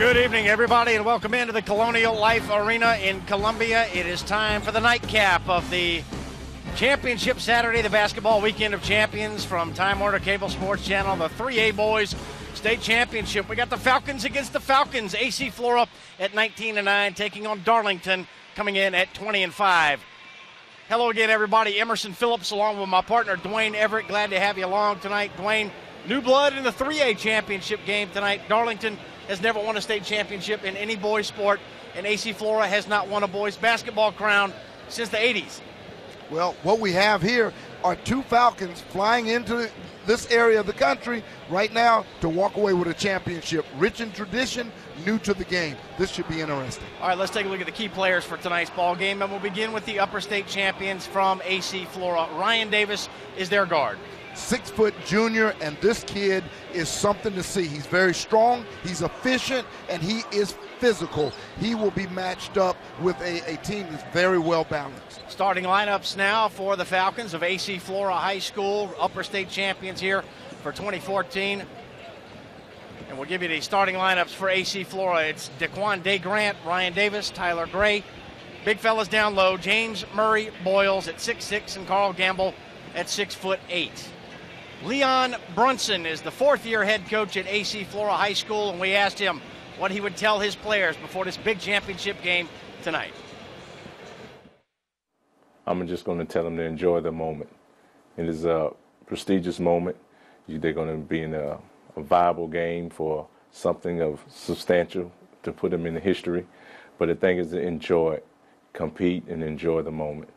Good evening, everybody, and welcome into the Colonial Life Arena in Columbia. It is time for the nightcap of the Championship Saturday, the basketball weekend of champions from Time Warner Cable Sports Channel, the 3A Boys State Championship. We got the Falcons against the Falcons. AC Flora at 19 and 9, taking on Darlington, coming in at 20 and 5. Hello again, everybody. Emerson Phillips, along with my partner Dwayne Everett. Glad to have you along tonight, Dwayne. New blood in the 3A championship game tonight. Darlington has never won a state championship in any boys sport, and AC Flora has not won a boys basketball crown since the 80s. Well, what we have here are two Falcons flying into this area of the country right now to walk away with a championship. Rich in tradition, new to the game. This should be interesting. All right, let's take a look at the key players for tonight's ball game, and we'll begin with the upper state champions from AC Flora. Ryan Davis is their guard six foot junior, and this kid is something to see. He's very strong, he's efficient, and he is physical. He will be matched up with a, a team that's very well balanced. Starting lineups now for the Falcons of AC Flora High School, upper state champions here for 2014. And we'll give you the starting lineups for AC Flora. It's Daquan Day Grant, Ryan Davis, Tyler Gray. Big fellas down low, James Murray Boyles at six six, and Carl Gamble at six foot eight. Leon Brunson is the fourth year head coach at AC Flora High School, and we asked him what he would tell his players before this big championship game tonight. I'm just going to tell them to enjoy the moment. It is a prestigious moment. They're going to be in a, a viable game for something of substantial to put them in the history. But the thing is to enjoy compete, and enjoy the moment.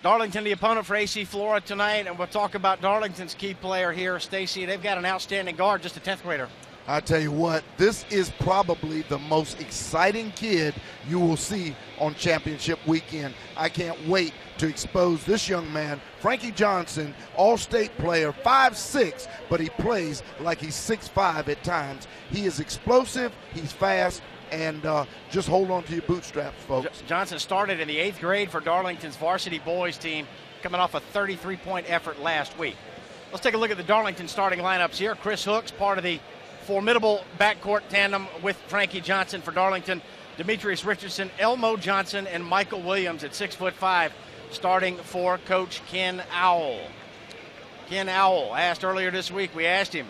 Darlington, the opponent for AC Flora tonight, and we'll talk about Darlington's key player here, Stacy. They've got an outstanding guard, just a 10th grader. I tell you what, this is probably the most exciting kid you will see on championship weekend. I can't wait to expose this young man, Frankie Johnson, all-state player, 5'6", but he plays like he's 6'5 at times. He is explosive, he's fast, and uh, just hold on to your bootstraps, folks. Johnson started in the eighth grade for Darlington's varsity boys team, coming off a 33 point effort last week. Let's take a look at the Darlington starting lineups here. Chris Hooks, part of the formidable backcourt tandem with Frankie Johnson for Darlington. Demetrius Richardson, Elmo Johnson, and Michael Williams at six foot five, starting for Coach Ken Owl. Ken Owl asked earlier this week, we asked him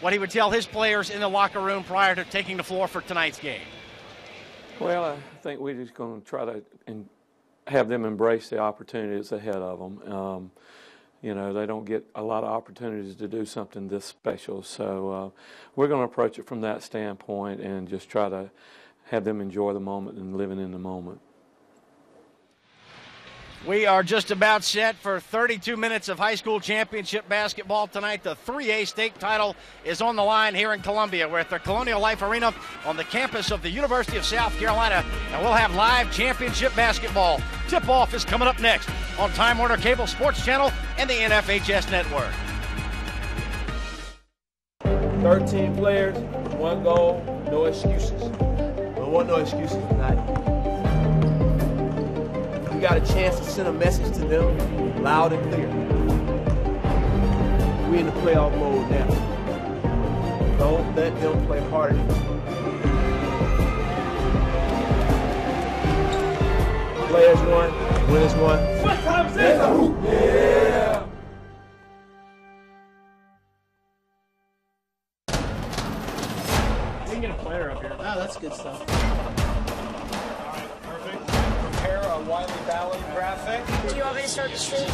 what he would tell his players in the locker room prior to taking the floor for tonight's game. Well, I think we're just going to try to and have them embrace the opportunities ahead of them. Um, you know, they don't get a lot of opportunities to do something this special. So uh, we're going to approach it from that standpoint and just try to have them enjoy the moment and living in the moment. We are just about set for 32 minutes of high school championship basketball tonight. The 3A state title is on the line here in Columbia. We're at the Colonial Life Arena on the campus of the University of South Carolina, and we'll have live championship basketball. Tip off is coming up next on Time Warner Cable Sports Channel and the NFHS Network. 13 players, one goal, no excuses. Don't want no excuses tonight we got a chance to send a message to them loud and clear. We're in the playoff mode now. Don't let them play harder Players won, winners won. What comes in? Yeah. We can get a player up here. Oh, that's good stuff. Wiley graphic. Do you want me to start the stream?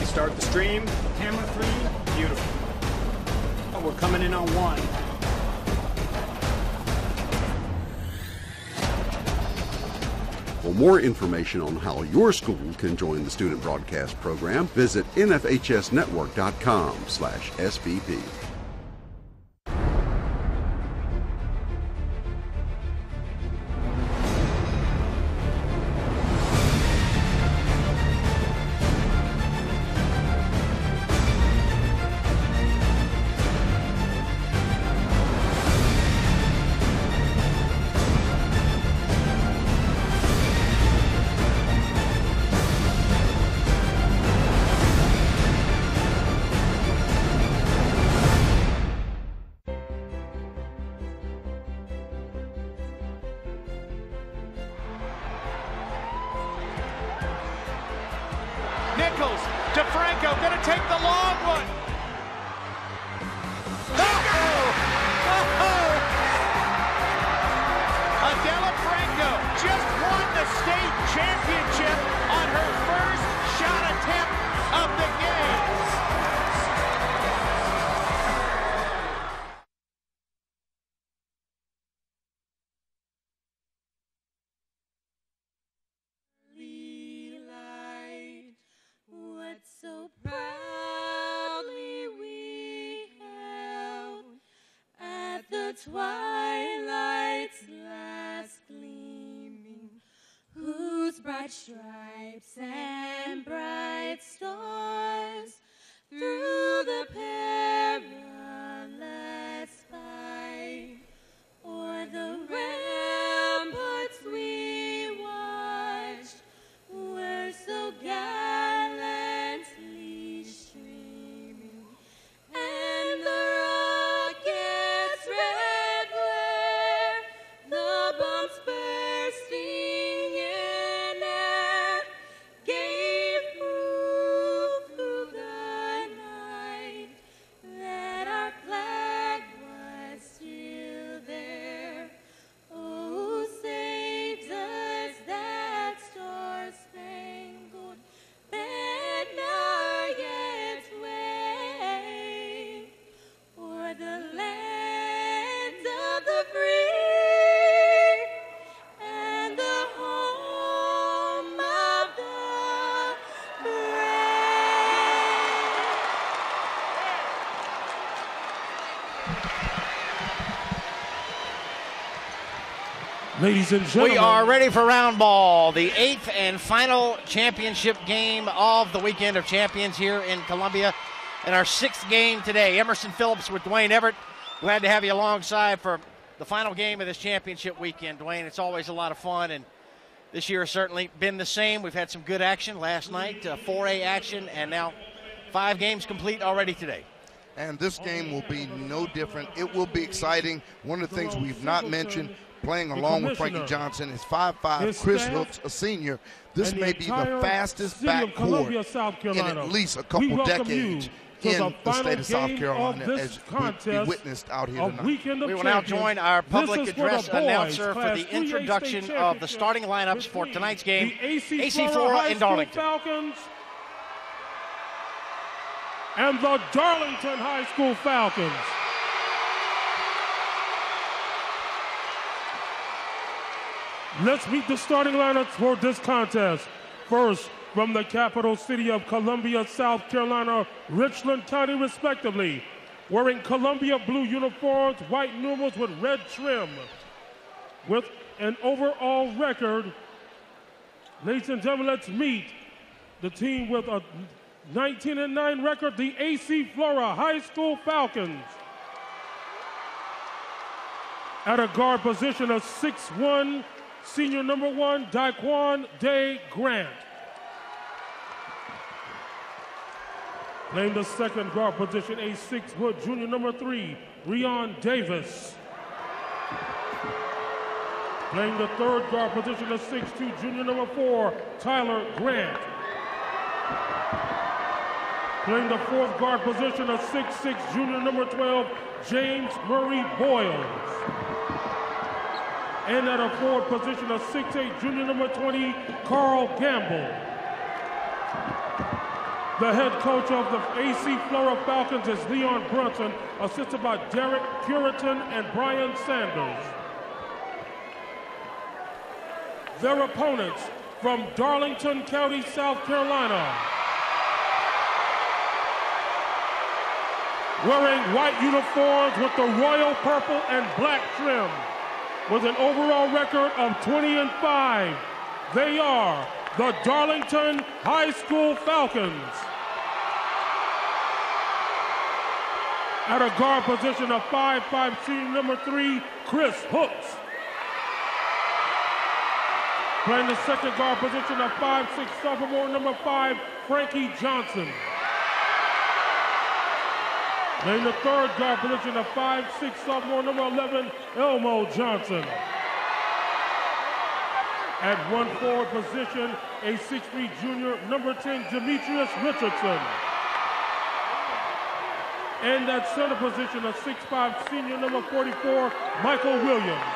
You start the stream. Camera three. Beautiful. Oh, we're coming in on one. For more information on how your school can join the student broadcast program, visit nfhsnetwork.com slash SBP. Ladies and gentlemen, We are ready for round ball, the eighth and final championship game of the weekend of champions here in Columbia. And our sixth game today. Emerson Phillips with Dwayne Everett. Glad to have you alongside for the final game of this championship weekend, Dwayne. It's always a lot of fun, and this year has certainly been the same. We've had some good action last night, uh, 4A action, and now five games complete already today. And this game will be no different. It will be exciting. One of the things we've not mentioned, playing along with Frankie Johnson, is 5'5 his Chris staff, Hooks, a senior. This may the be the fastest city of backcourt in at least a couple decades in the the state of South Carolina of as we- we contest witnessed out here of tonight. Of We will now Champions. join our This public is for the address boys, announcer for the introduction of the starting lineups for tonight's game. AC, AC Flora, Flora High and Darlington. Falcons and the Darlington High School Falcons. Let's meet the starting lineups for this contest. First, from the capital city of Columbia, South Carolina, Richland County, respectively, wearing Columbia blue uniforms, white numerals with red trim, with an overall record. Ladies and gentlemen, let's meet the team with a 19 and 9 record, the AC Flora High School Falcons. At a guard position of 6'1, senior number one, Daquan Day Grant. Playing the second guard position, a six foot junior number three, Rion Davis. Playing the third guard position, a six-two junior number four, Tyler Grant. Playing the fourth guard position, a six-six junior number 12, James Murray Boyles. And at a forward position, a 6'8 junior number 20, Carl Gamble. The head coach of the AC Flora Falcons is Leon Brunson, assisted by Derek Puritan and Brian Sanders. Their opponents from Darlington County, South Carolina. Wearing white uniforms with the royal purple and black trim, with an overall record of 20 and 5. They are the Darlington High School Falcons. At a guard position of 5'5 senior number 3, Chris Hooks. Playing the second guard position of 5'6 sophomore number 5, Frankie Johnson. Playing the third guard position of 5'6 sophomore number 11, Elmo Johnson. At one forward position, a 6'3 junior, number 10, Demetrius Richardson. And at center position, a 6'5 senior, number 44, Michael Williams.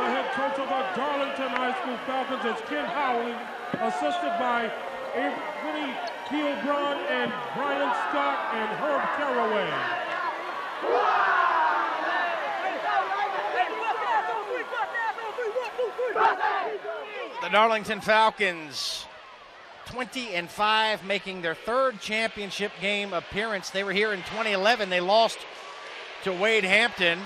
The head coach of the Darlington High School Falcons is Ken Howling, assisted by Anthony Heilbron and Brian and Herb. The Darlington Falcons 20 and 5 making their third championship game appearance. They were here in 2011. They lost to Wade Hampton.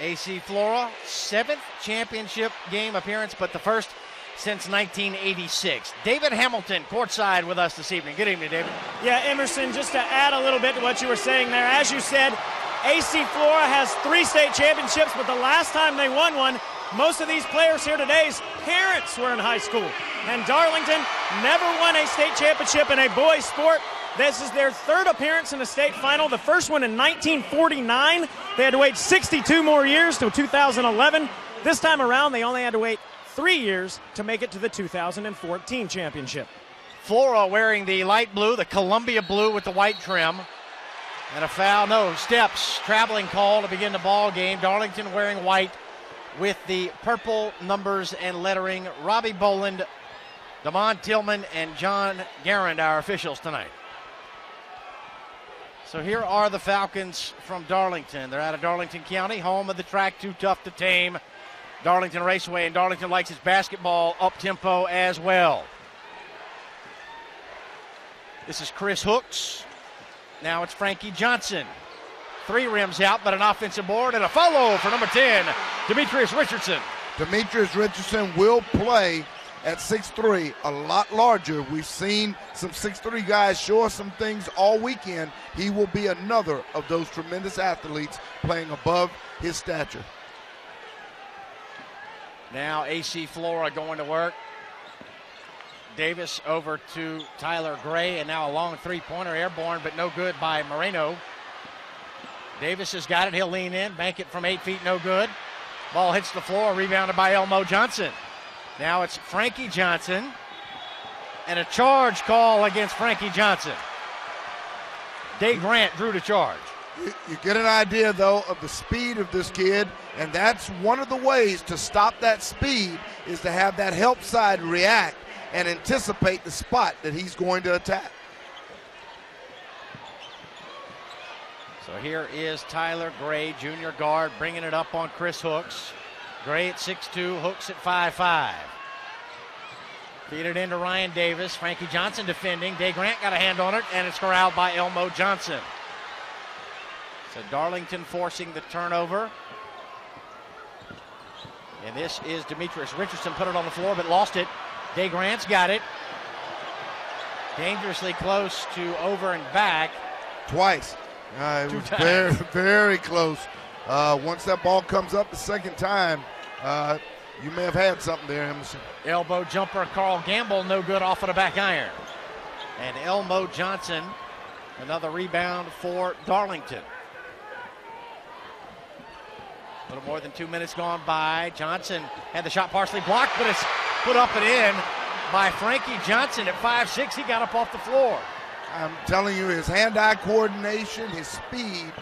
AC Flora, seventh championship game appearance, but the first since 1986. David Hamilton, courtside with us this evening. Good evening, David. Yeah, Emerson, just to add a little bit to what you were saying there, as you said, AC Flora has three state championships, but the last time they won one, most of these players here today's parents were in high school. And Darlington never won a state championship in a boys' sport. This is their third appearance in the state final. The first one in 1949. They had to wait 62 more years till 2011. This time around, they only had to wait three years to make it to the 2014 championship. Flora wearing the light blue, the Columbia blue with the white trim. And a foul, no, steps, traveling call to begin the ball game. Darlington wearing white with the purple numbers and lettering. Robbie Boland, Damon Tillman, and John Garand, our officials tonight. So here are the Falcons from Darlington. They're out of Darlington County, home of the track too tough to tame. Darlington Raceway, and Darlington likes its basketball up tempo as well. This is Chris Hooks. Now it's Frankie Johnson. Three rims out, but an offensive board and a follow for number 10, Demetrius Richardson. Demetrius Richardson will play at 6'3, a lot larger. We've seen some 6'3 guys show us some things all weekend. He will be another of those tremendous athletes playing above his stature. Now AC Flora going to work. Davis over to Tyler Gray, and now a long three pointer airborne, but no good by Moreno. Davis has got it. He'll lean in, bank it from eight feet, no good. Ball hits the floor, rebounded by Elmo Johnson. Now it's Frankie Johnson, and a charge call against Frankie Johnson. Day Grant drew the charge. You, get an idea, though, of the speed of this kid, and that's one of the ways to stop that speed is to have that help side react and anticipate the spot that he's going to attack. So here is Tyler Gray, junior guard, bringing it up on Chris Hooks. Gray at 6'2, Hooks at 5'5. Feed it into Ryan Davis. Frankie Johnson defending. Day Grant got a hand on it, and it's corralled by Elmo Johnson. So Darlington forcing the turnover. And this is Demetrius Richardson put it on the floor, but lost it. Day Grant's got it. Dangerously close to over and back. Twice. Uh, it Two was times. very, very close. Uh, once that ball comes up the second time, uh, you may have had something there, Emerson. Elbow jumper, Carl Gamble, no good off of the back iron. And Elmo Johnson, another rebound for Darlington. A little more than two minutes gone by. Johnson had the shot partially blocked, but it's put up and in by Frankie Johnson at 5'6. He got up off the floor. I'm telling you, his hand-eye coordination, his speed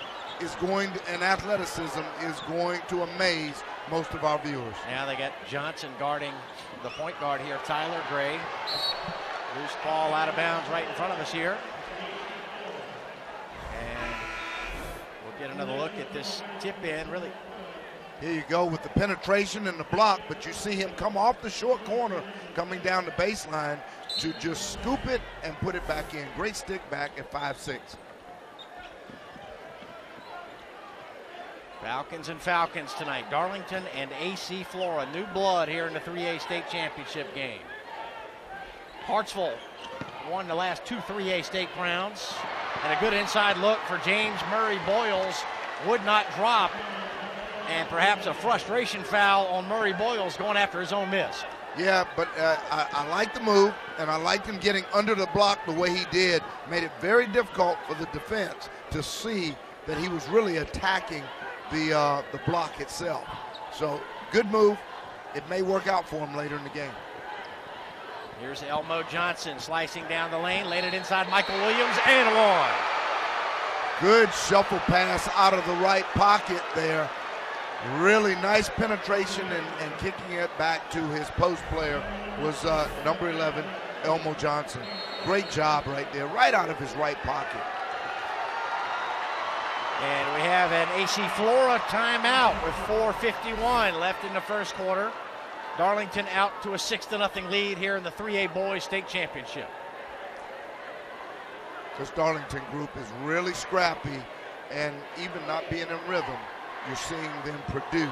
is going to, and athleticism is going to amaze most of our viewers. Now they got Johnson guarding the point guard here, Tyler Gray. Loose ball out of bounds right in front of us here. And we'll get another look at this tip in. Really, Here you go with the penetration and the block, but you see him come off the short corner, coming down the baseline to just scoop it and put it back in. Great stick back at 5-6. Falcons and Falcons tonight. Darlington and AC Flora. New blood here in the 3A state championship game. Hartsville won the last two 3A state crowns. And a good inside look for James Murray Boyles would not drop. And perhaps a frustration foul on Murray Boyles going after his own miss. Yeah, but uh, I, I like the move, and I liked him getting under the block the way he did. Made it very difficult for the defense to see that he was really attacking the uh, the block itself. So good move. It may work out for him later in the game. Here's Elmo Johnson slicing down the lane, laid it inside Michael Williams, and one. Good shuffle pass out of the right pocket there. Really nice penetration and, and kicking it back to his post player was uh, number 11, Elmo Johnson. Great job right there, right out of his right pocket. And we have an AC Flora timeout with 4.51 left in the first quarter. Darlington out to a 6 to nothing lead here in the 3A Boys State Championship. This Darlington group is really scrappy, and even not being in rhythm, you're seeing them produce.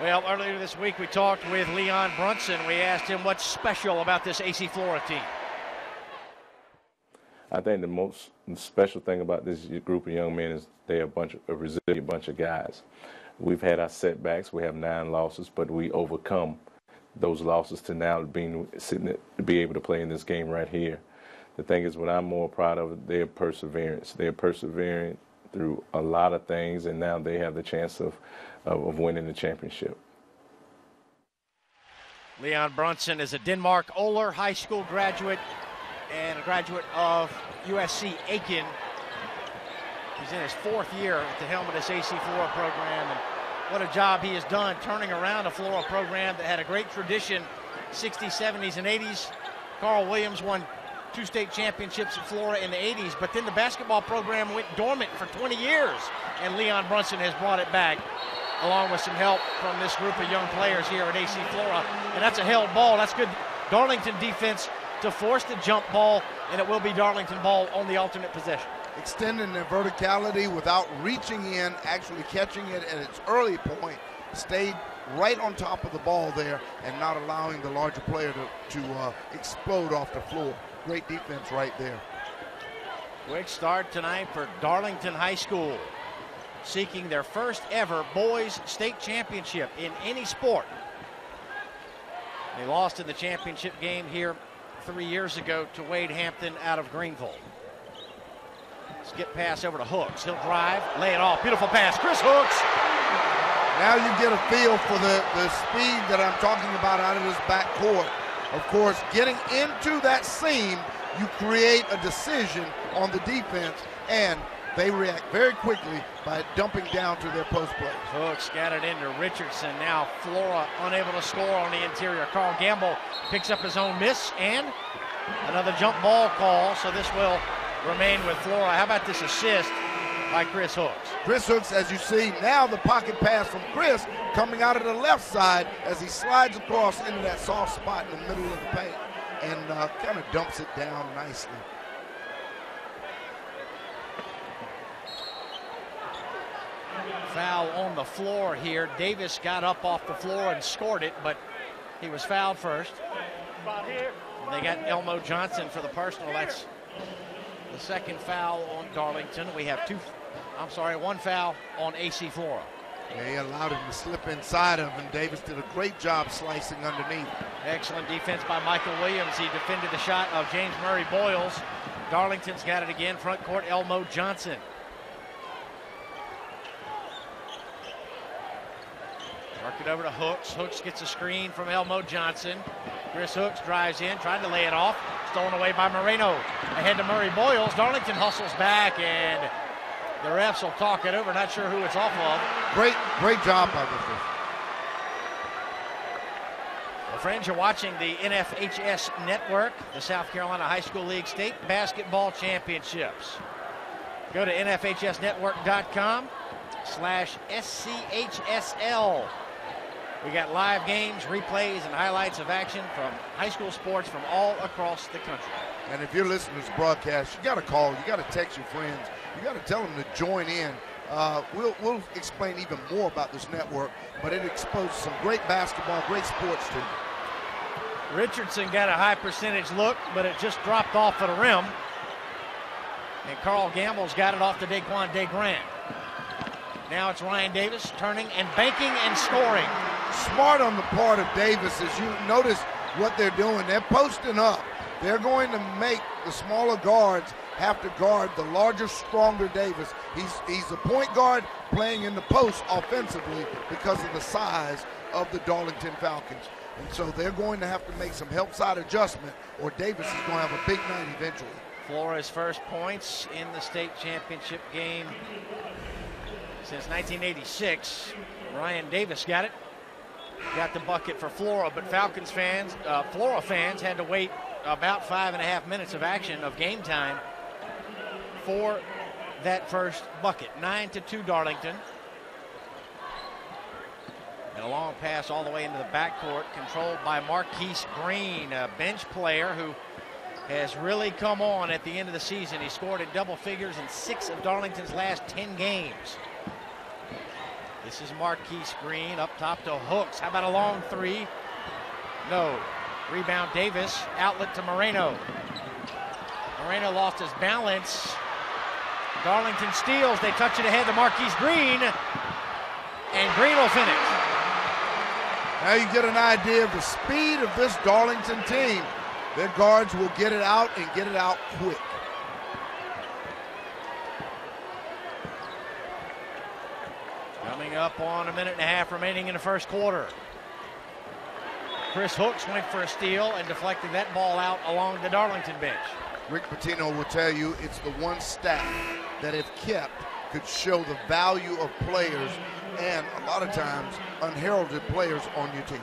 Well, earlier this week we talked with Leon Brunson. We asked him what's special about this AC Flora team. I think the most special thing about this group of young men is they're a bunch of a resilient bunch of guys. We've had our setbacks. We have nine losses, but we overcome those losses to now being sitting to be able to play in this game right here. The thing is, what I'm more proud of their perseverance. They're persevering through a lot of things, and now they have the chance of of, of winning the championship. Leon Brunson is a Denmark Olar High School graduate and a graduate of USC Aiken. He's in his fourth year at the helm of this AC Flora program, and what a job he has done turning around a Flora program that had a great tradition 60s, 70s, and 80s. Carl Williams won two state championships at Flora in the 80s, but then the basketball program went dormant for 20 years, and Leon Brunson has brought it back along with some help from this group of young players here at AC Flora. And that's a held ball. That's good Darlington defense to force the jump ball, and it will be Darlington ball on the alternate possession. Extending their verticality without reaching in, actually catching it at its early point, stayed right on top of the ball there and not allowing the larger player to, to uh, explode off the floor. Great defense right there. Quick start tonight for Darlington High School, seeking their first ever boys state championship in any sport. They lost in the championship game here three years ago to Wade Hampton out of Greenville. Skip pass over to Hooks. He'll drive, lay it off. Beautiful pass. Chris Hooks. Now you get a feel for the, the speed that I'm talking about out of this back court. Of course, getting into that seam, you create a decision on the defense, and they react very quickly by dumping down to their post plays. Hooks got it into Richardson. Now Flora unable to score on the interior. Carl Gamble picks up his own miss and another jump ball call. So this will remain with Flora. How about this assist by Chris Hooks? Chris Hooks, as you see, now the pocket pass from Chris coming out of the left side as he slides across into that soft spot in the middle of the paint and uh, kind of dumps it down nicely. Foul on the floor here. Davis got up off the floor and scored it, but he was fouled first. They got Elmo Johnson for the personal. That's the second foul on Darlington. We have two, I'm sorry, one foul on AC Flora. Yeah, he allowed him to slip inside of him. Davis did a great job slicing underneath. Excellent defense by Michael Williams. He defended the shot of James Murray Boyles. Darlington's got it again. Front court, Elmo Johnson. Work it over to Hooks. Hooks gets a screen from Elmo Johnson. Chris Hooks drives in, trying to lay it off. Stolen away by Moreno. Ahead to Murray Boyles. Darlington hustles back, and the refs will talk it over. Not sure who it's off of. Great, great job by the. Well, friends, you're watching the NFHS Network, the South Carolina High School League State Basketball Championships. Go to NFHSNetwork.com slash SCHSL. We got live games, replays, and highlights of action from high school sports from all across the country. And if you're listening to this broadcast, you got to call, you got to text your friends, you got to tell them to join in. Uh, we'll, we'll explain even more about this network, but it exposes some great basketball, great sports to you. Richardson got a high percentage look, but it just dropped off at the rim. And Carl Gamble's got it off to Daquan Day Grant. Now it's Ryan Davis turning and banking and scoring. Smart on the part of Davis as you notice what they're doing. They're posting up. They're going to make the smaller guards have to guard the larger, stronger Davis. He's he's a point guard playing in the post offensively because of the size of the Darlington Falcons. And so they're going to have to make some help side adjustment, or Davis is going to have a big night eventually. Flora's first points in the state championship game since 1986. Ryan Davis got it. Got the bucket for Flora, but Falcons fans, uh, Flora fans, had to wait about five and a half minutes of action of game time for that first bucket. Nine to two, Darlington. And a long pass all the way into the backcourt, controlled by Marquise Green, a bench player who has really come on at the end of the season. He scored in double figures in six of Darlington's last 10 games. This is Marquise Green up top to Hooks. How about a long three? No. Rebound Davis. Outlet to Moreno. Moreno lost his balance. Darlington steals. They touch it ahead to Marquise Green. And Green will finish. Now you get an idea of the speed of this Darlington team. Their guards will get it out and get it out quick. Coming up on a minute and a half remaining in the first quarter. Chris Hooks went for a steal and deflected that ball out along the Darlington bench. Rick Pitino will tell you it's the one stat that, if kept, could show the value of players and a lot of times unheralded players on your team.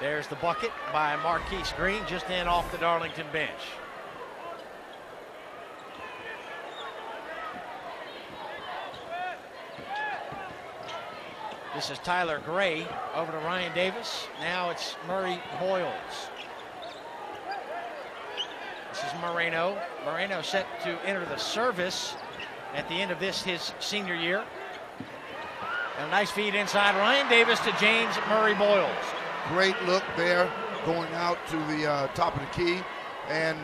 There's the bucket by Marquise Green just in off the Darlington bench. This is Tyler Gray over to Ryan Davis. Now it's Murray Boyles. This is Moreno. Moreno set to enter the service at the end of this, his senior year. And a nice feed inside Ryan Davis to James Murray Boyles. Great look there going out to the uh, top of the key. And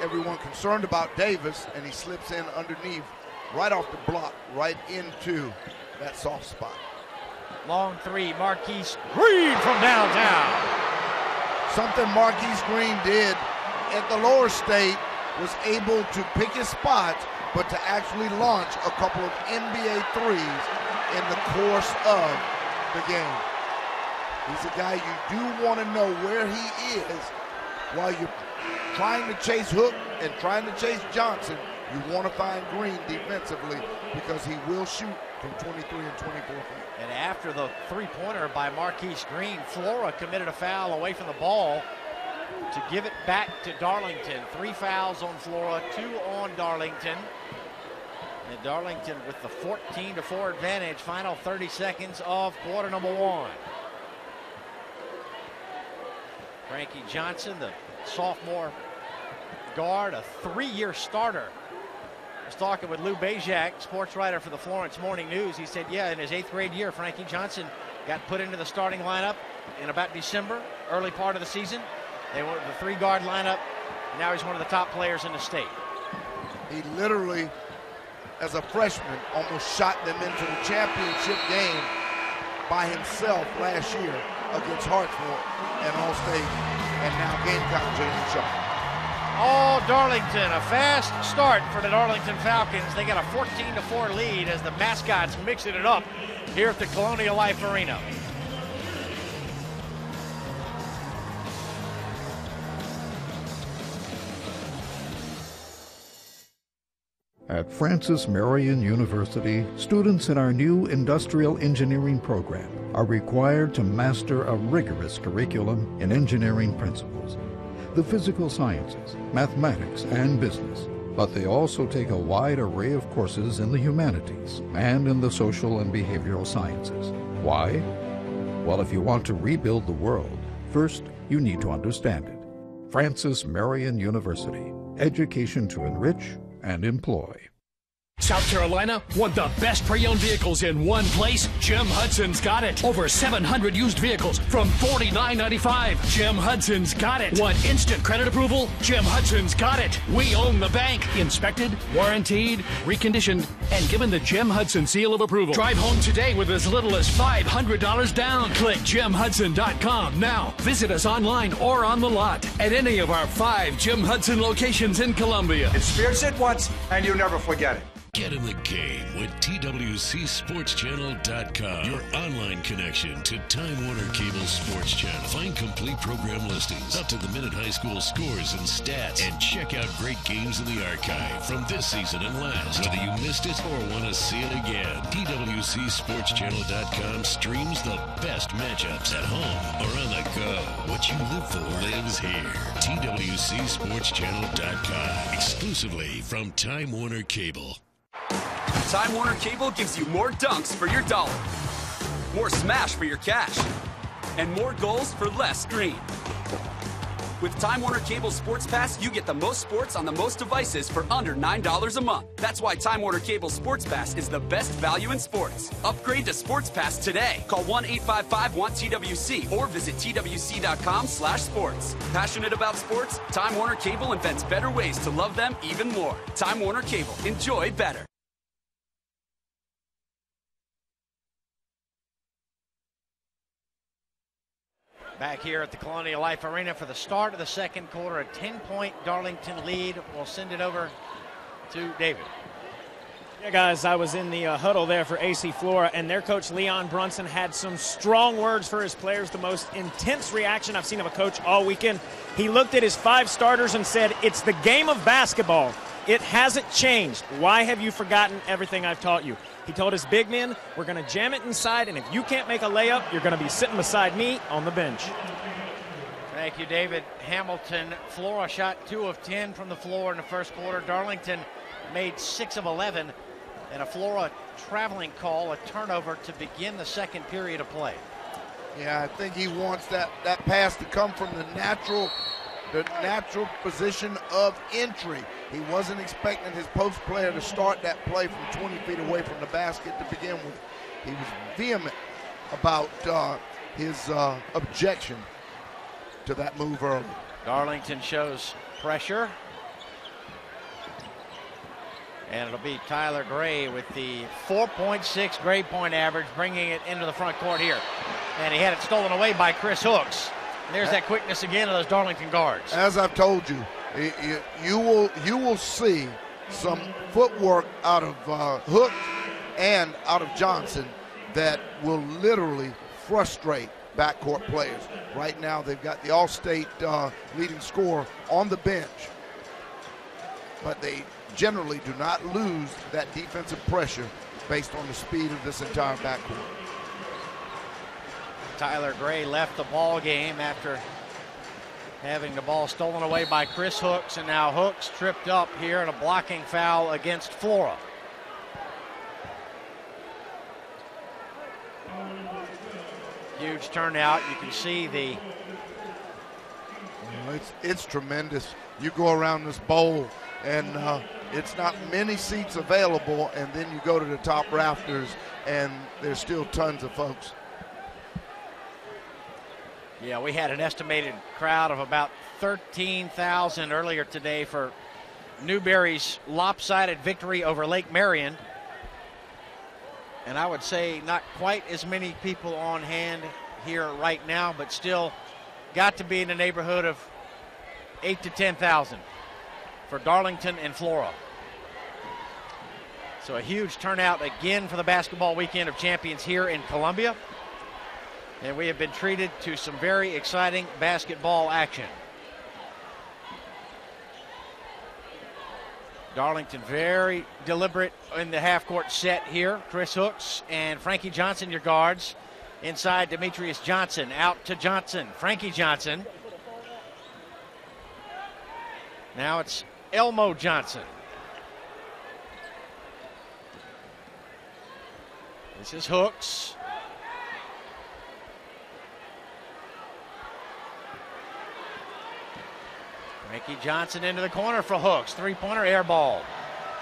everyone concerned about Davis, and he slips in underneath right off the block, right into that soft spot. Long three, Marquise Green from downtown. Something Marquise Green did at the lower state was able to pick his spots, but to actually launch a couple of NBA threes in the course of the game. He's a guy you do want to know where he is while you're trying to chase Hook and trying to chase Johnson. You want to find Green defensively because he will shoot from 23 and 24 feet. And after the three-pointer by Marquise Green, Flora committed a foul away from the ball to give it back to Darlington. Three fouls on Flora, two on Darlington. And Darlington with the 14 to 4 advantage, final 30 seconds of quarter number one. Frankie Johnson, the sophomore guard, a three-year starter. I was talking with Lou Bezjak, sports writer for the Florence Morning News. He said, yeah, in his eighth grade year, Frankie Johnson got put into the starting lineup in about December, early part of the season. They were the three-guard lineup. Now he's one of the top players in the state. He literally, as a freshman, almost shot them into the championship game by himself last year against Hartsville and All-State, and now Gamecock Jaylen Shaw. Oh, Darlington, a fast start for the Darlington Falcons. They got a 14 to 4 lead as the mascots mixing it up here at the Colonial Life Arena. At Francis Marion University, students in our new industrial engineering program are required to master a rigorous curriculum in engineering principles, the physical sciences, mathematics, and business. But they also take a wide array of courses in the humanities and in the social and behavioral sciences. Why? Well, if you want to rebuild the world, first you need to understand it. Francis Marion University, education to enrich and employ. South Carolina want the best pre-owned vehicles in one place? Jim Hudson's got it. Over 700 used vehicles from $49.95. Jim Hudson's got it. Want instant credit approval? Jim Hudson's got it. We own the bank. Inspected, warranted, reconditioned, and given the Jim Hudson seal of approval. Drive home today with as little as $500 down. Click jimhudson.com now. Visit us online or on the lot at any of our five Jim Hudson locations in Columbia. Experience it once and you'll never forget it. Get in the game with TWCSportsChannel.com, your online connection to Time Warner Cable Sports Channel. Find complete program listings, up to the minute high school scores and stats, and check out great games in the archive from this season and last. Whether you missed it or want to see it again, TWCSportsChannel.com streams the best matchups at home or on the go. What you live for lives here. TWCSportsChannel.com, exclusively from Time Warner Cable. Time Warner Cable gives you more dunks for your dollar, more smash for your cash, and more goals for less screen. With Time Warner Cable Sports Pass, you get the most sports on the most devices for under $9 a month. That's why Time Warner Cable Sports Pass is the best value in sports. Upgrade to Sports Pass today. Call 1-855-WANT-TWC or visit twc.com slash sports. Passionate about sports? Time Warner Cable invents better ways to love them even more. Time Warner Cable. Enjoy better. Back here at the Colonial Life Arena for the start of the second quarter, a 10 point Darlington lead. We'll send it over to David. Yeah, guys, I was in the uh, huddle there for AC Flora, and their coach Leon Brunson had some strong words for his players. The most intense reaction I've seen of a coach all weekend. He looked at his five starters and said, It's the game of basketball. It hasn't changed. Why have you forgotten everything I've taught you? He told his big men, We're going to jam it inside, and if you can't make a layup, you're going to be sitting beside me on the bench. Thank you, David. Hamilton, Flora shot two of 10 from the floor in the first quarter. Darlington made six of 11, and a Flora traveling call, a turnover to begin the second period of play. Yeah, I think he wants that, that pass to come from the natural the natural position of entry. He wasn't expecting his post player to start that play from 20 feet away from the basket to begin with. He was vehement about uh, his uh, objection to that move early. Darlington shows pressure. And it'll be Tyler Gray with the 4.6 grade point average, bringing it into the front court here. And he had it stolen away by Chris Hooks. There's that quickness again of those Darlington guards. As I've told you, you, you will you will see some footwork out of uh, Hook and out of Johnson that will literally frustrate backcourt players. Right now, they've got the All-State uh, leading scorer on the bench, but they generally do not lose that defensive pressure based on the speed of this entire backcourt. Tyler Gray left the ball game after having the ball stolen away by Chris Hooks, and now Hooks tripped up here in a blocking foul against Flora. Huge turnout. You can see the. It's it's tremendous. You go around this bowl, and uh, it's not many seats available, and then you go to the top rafters, and there's still tons of folks. Yeah, we had an estimated crowd of about 13,000 earlier today for Newberry's lopsided victory over Lake Marion. And I would say not quite as many people on hand here right now, but still got to be in the neighborhood of 8 to 10,000 for Darlington and Flora. So a huge turnout again for the basketball weekend of champions here in Columbia and we have been treated to some very exciting basketball action. Darlington very deliberate in the half court set here. Chris Hooks and Frankie Johnson, your guards. Inside Demetrius Johnson, out to Johnson. Frankie Johnson. Now it's Elmo Johnson. This is Hooks. Frankie Johnson into the corner for Hooks. Three pointer air ball.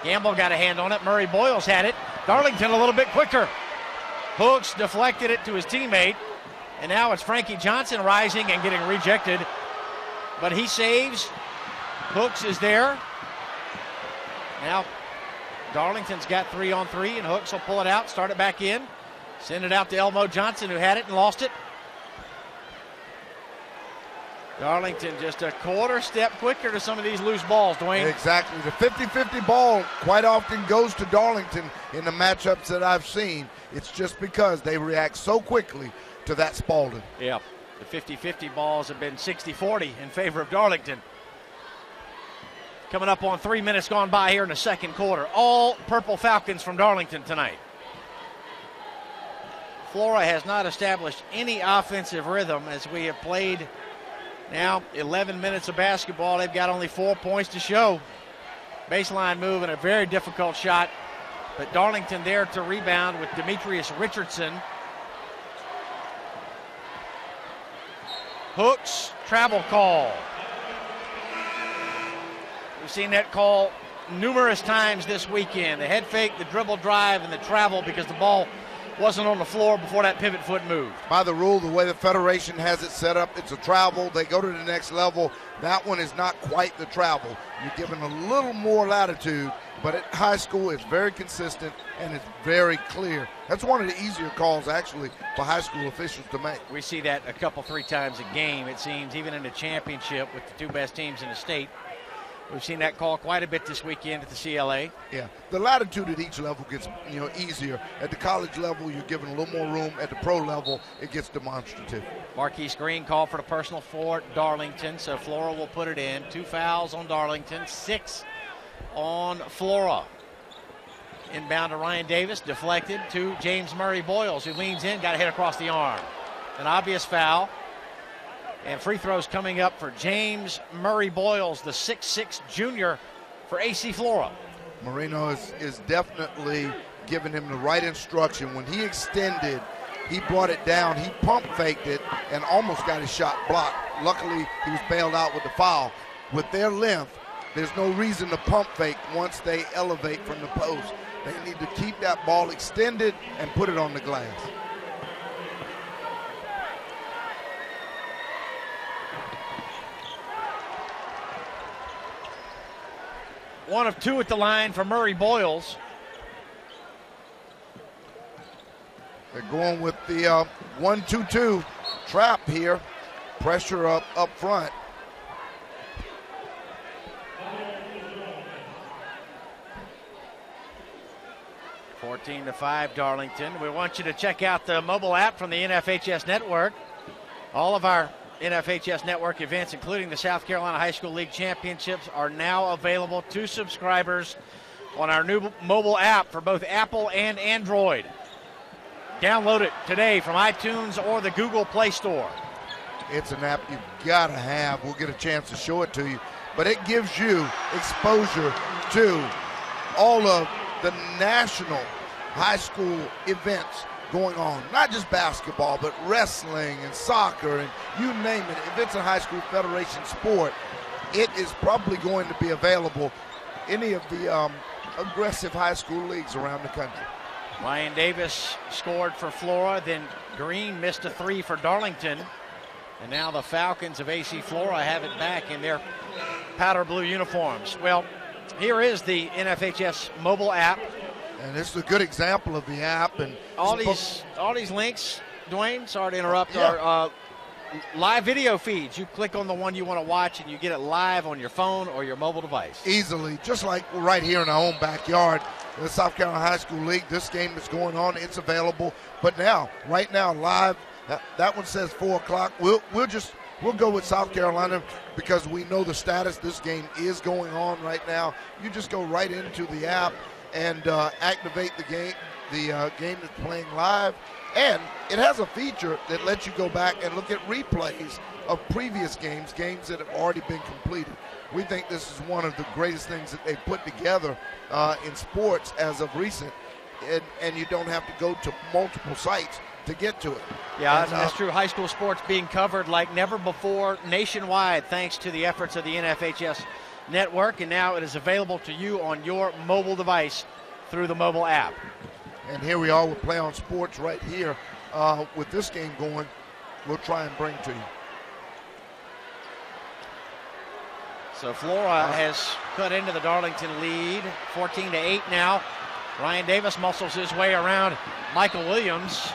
Gamble got a hand on it. Murray Boyles had it. Darlington a little bit quicker. Hooks deflected it to his teammate. And now it's Frankie Johnson rising and getting rejected. But he saves. Hooks is there. Now Darlington's got three on three, and Hooks will pull it out, start it back in, send it out to Elmo Johnson, who had it and lost it. Darlington just a quarter step quicker to some of these loose balls, Dwayne. Exactly. The 50 50 ball quite often goes to Darlington in the matchups that I've seen. It's just because they react so quickly to that Spalding. Yeah. The 50 50 balls have been 60 40 in favor of Darlington. Coming up on three minutes gone by here in the second quarter. All Purple Falcons from Darlington tonight. Flora has not established any offensive rhythm as we have played now 11 minutes of basketball. They've got only four points to show. Baseline move and a very difficult shot. But Darlington there to rebound with Demetrius Richardson. Hooks, travel call. We've seen that call numerous times this weekend. The head fake, the dribble drive, and the travel because the ball wasn't on the floor before that pivot foot moved. By the rule, the way the Federation has it set up, it's a travel. They go to the next level. That one is not quite the travel. You're given a little more latitude, but at high school, it's very consistent and it's very clear. That's one of the easier calls, actually, for high school officials to make. We see that a couple, three times a game, it seems, even in the championship with the two best teams in the state. We've seen that call quite a bit this weekend at the CLA. Yeah, the latitude at each level gets you know easier. At the college level, you're given a little more room. At the pro level, it gets demonstrative. Marquise Green called for the personal for Darlington, so Flora will put it in. Two fouls on Darlington, six on Flora. Inbound to Ryan Davis, deflected to James Murray Boyles, who leans in, got a hit across the arm. An obvious foul. And free throws coming up for James Murray Boyles, the 6'6 junior for AC Flora. Marino is, is definitely giving him the right instruction. When he extended, he brought it down, he pump faked it, and almost got his shot blocked. Luckily, he was bailed out with the foul. With their length, there's no reason to pump fake once they elevate from the post. They need to keep that ball extended and put it on the glass. One of two at the line for Murray Boyles. They're going with the uh, one-two-two trap here. Pressure up up front. Fourteen to five, Darlington. We want you to check out the mobile app from the NFHS Network. All of our NFHS Network events, including the South Carolina High School League Championships, are now available to subscribers on our new mobile app for both Apple and Android. Download it today from iTunes or the Google Play Store. It's an app you've got to have. We'll get a chance to show it to you. But it gives you exposure to all of the national high school events going on. Not just basketball, but wrestling and soccer and you name it. If it's a high school federation sport, it is probably going to be available any of the um, aggressive high school leagues around the country. Ryan Davis scored for Flora, then Green missed a three for Darlington. And now the Falcons of AC Flora have it back in their powder blue uniforms. Well, here is the NFHS mobile app. And this is a good example of the app. And all these all these links, Dwayne. Sorry to interrupt. Yeah. Are uh, live video feeds. You click on the one you want to watch, and you get it live on your phone or your mobile device. easily, just like right here in our own backyard, the South Carolina High School League. This game is going on; it's available. But now, right now, live. That, that one says four o'clock. We'll we'll just we'll go with South Carolina because we know the status. This game is going on right now. You just go right into the app and uh, activate the game. The uh, game that's playing live, and it has a feature that lets you go back and look at replays of previous games, games that have already been completed. We think this is one of the greatest things that they put together uh, in sports as of recent, and, and you don't have to go to multiple sites to get to it. Yeah, And, that's uh, true. High school sports being covered like never before nationwide, thanks to the efforts of the NFHS network, and now it is available to you on your mobile device through the mobile app. And here we are with Play on Sports right here uh, with this game going. We'll try and bring to you. So Flora has cut into the Darlington lead, 14 to 8 now. Ryan Davis muscles his way around Michael Williams.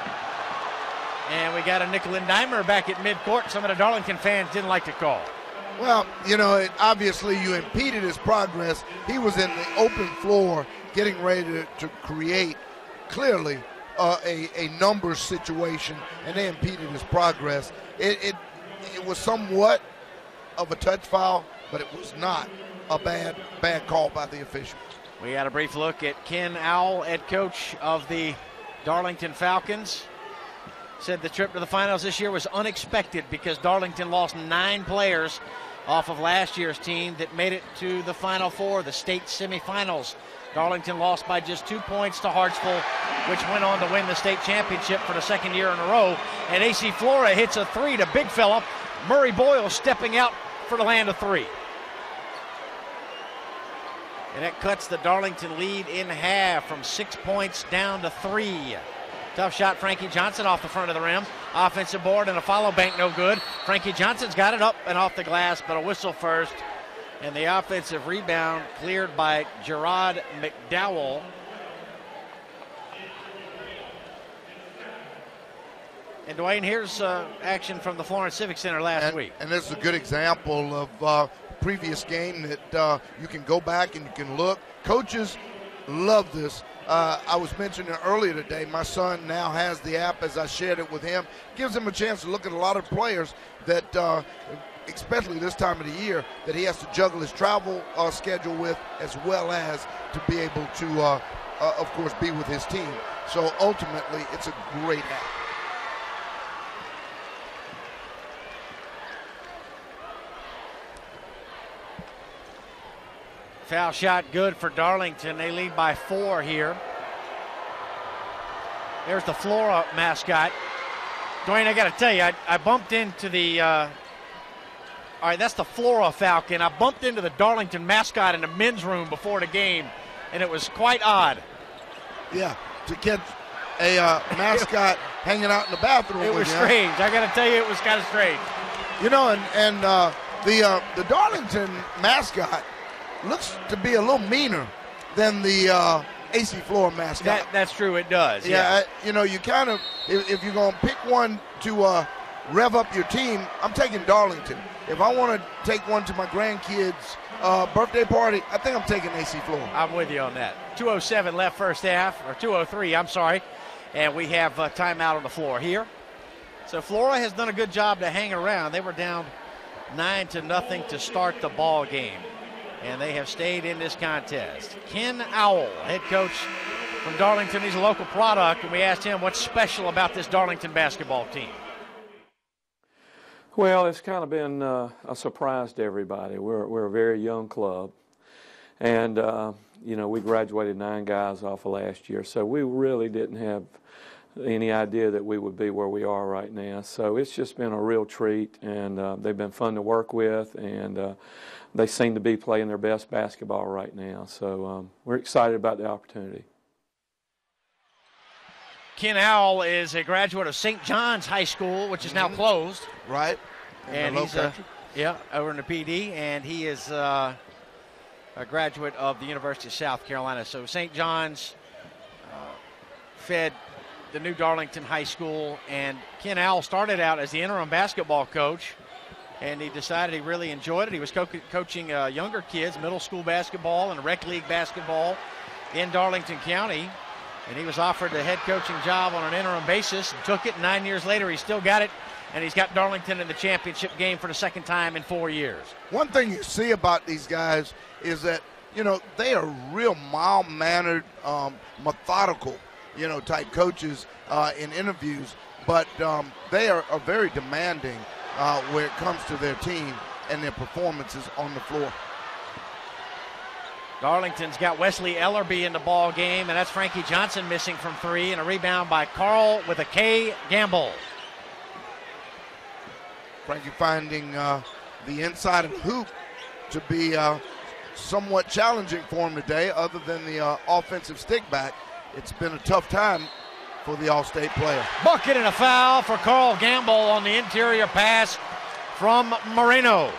And we got a nickel and dimer back at midcourt. Some of the Darlington fans didn't like the call. Well, you know, it, obviously you impeded his progress. He was in the open floor getting ready to, to create clearly uh, a, a numbers situation, and they impeded his progress. It, it, it was somewhat of a touch foul, but it was not a bad bad call by the official. We had a brief look at Ken Owl, head coach of the Darlington Falcons. Said the trip to the finals this year was unexpected because Darlington lost nine players off of last year's team that made it to the Final Four, the state semifinals. Darlington lost by just two points to Hartsville, which went on to win the state championship for the second year in a row. And AC Flora hits a three to Big Fella. Murray Boyle stepping out for the land of three. And that cuts the Darlington lead in half from six points down to three. Tough shot, Frankie Johnson off the front of the rim. Offensive board and a follow bank, no good. Frankie Johnson's got it up and off the glass, but a whistle first. And the offensive rebound cleared by Gerard McDowell. And Dwayne, here's uh, action from the Florence Civic Center last and, week. And this is a good example of uh, previous game that uh, you can go back and you can look. Coaches love this. Uh, I was mentioning earlier today, my son now has the app as I shared it with him. Gives him a chance to look at a lot of players that, uh, especially this time of the year, that he has to juggle his travel uh, schedule with as well as to be able to, uh, uh, of course, be with his team. So ultimately, it's a great app. Foul shot good for Darlington. They lead by four here. There's the Flora mascot. Dwayne, I got to tell you, I, I, bumped into the. Uh, all right, that's the Flora Falcon. I bumped into the Darlington mascot in the men's room before the game, and it was quite odd. Yeah, to get a uh, mascot hanging out in the bathroom. It was you, strange. I got to tell you, it was kind of strange. You know, and and uh, the uh, the Darlington mascot looks to be a little meaner than the uh, AC Flora mascot. That, that's true. It does. Yeah, Yeah. I- you know, you kind of if, if you're gonna pick one to uh, rev up your team, I'm taking Darlington. If I want to take one to my grandkids' uh, birthday party, I think I'm taking AC Flora. I'm with you on that. 207 left first half, or 203, I'm sorry. And we have uh, timeout on the floor here. So Flora has done a good job to hang around. They were down nine to nothing to start the ball game, and they have stayed in this contest. Ken Owl, head coach from Darlington, he's a local product, and we asked him what's special about this Darlington basketball team. Well, it's kind of been uh, a surprise to everybody. We're, we're a very young club. And, uh, you know, we graduated nine guys off of last year. So we really didn't have any idea that we would be where we are right now. So it's just been a real treat. And uh, they've been fun to work with. And uh, they seem to be playing their best basketball right now. So um, we're excited about the opportunity. Ken Owl is a graduate of St. John's High School, which is now closed. Right. In and the he's a, yeah over in the Pee Dee, and he is uh, a graduate of the University of South Carolina. So St. John's uh, fed the new Darlington High School, and Ken Owl started out as the interim basketball coach, and he decided he really enjoyed it. He was co- coaching uh, younger kids, middle school basketball and rec league basketball in Darlington County. And he was offered the head coaching job on an interim basis and took it. Nine years later, he still got it, and he's got Darlington in the championship game for the second time in four years. One thing you see about these guys is that you know they are real mild mannered, um, methodical, you know, type coaches uh, in interviews, but um, they are, are very demanding uh, when it comes to their team and their performances on the floor. Darlington's got Wesley Ellerby in the ball game, and that's Frankie Johnson missing from three, and a rebound by Karl with a K Gamble. Frankie finding uh, the inside of hoop to be uh, somewhat challenging for him today, other than the uh, offensive stick back. It's been a tough time for the All State player. Bucket and a foul for Karl Gamble on the interior pass from Moreno.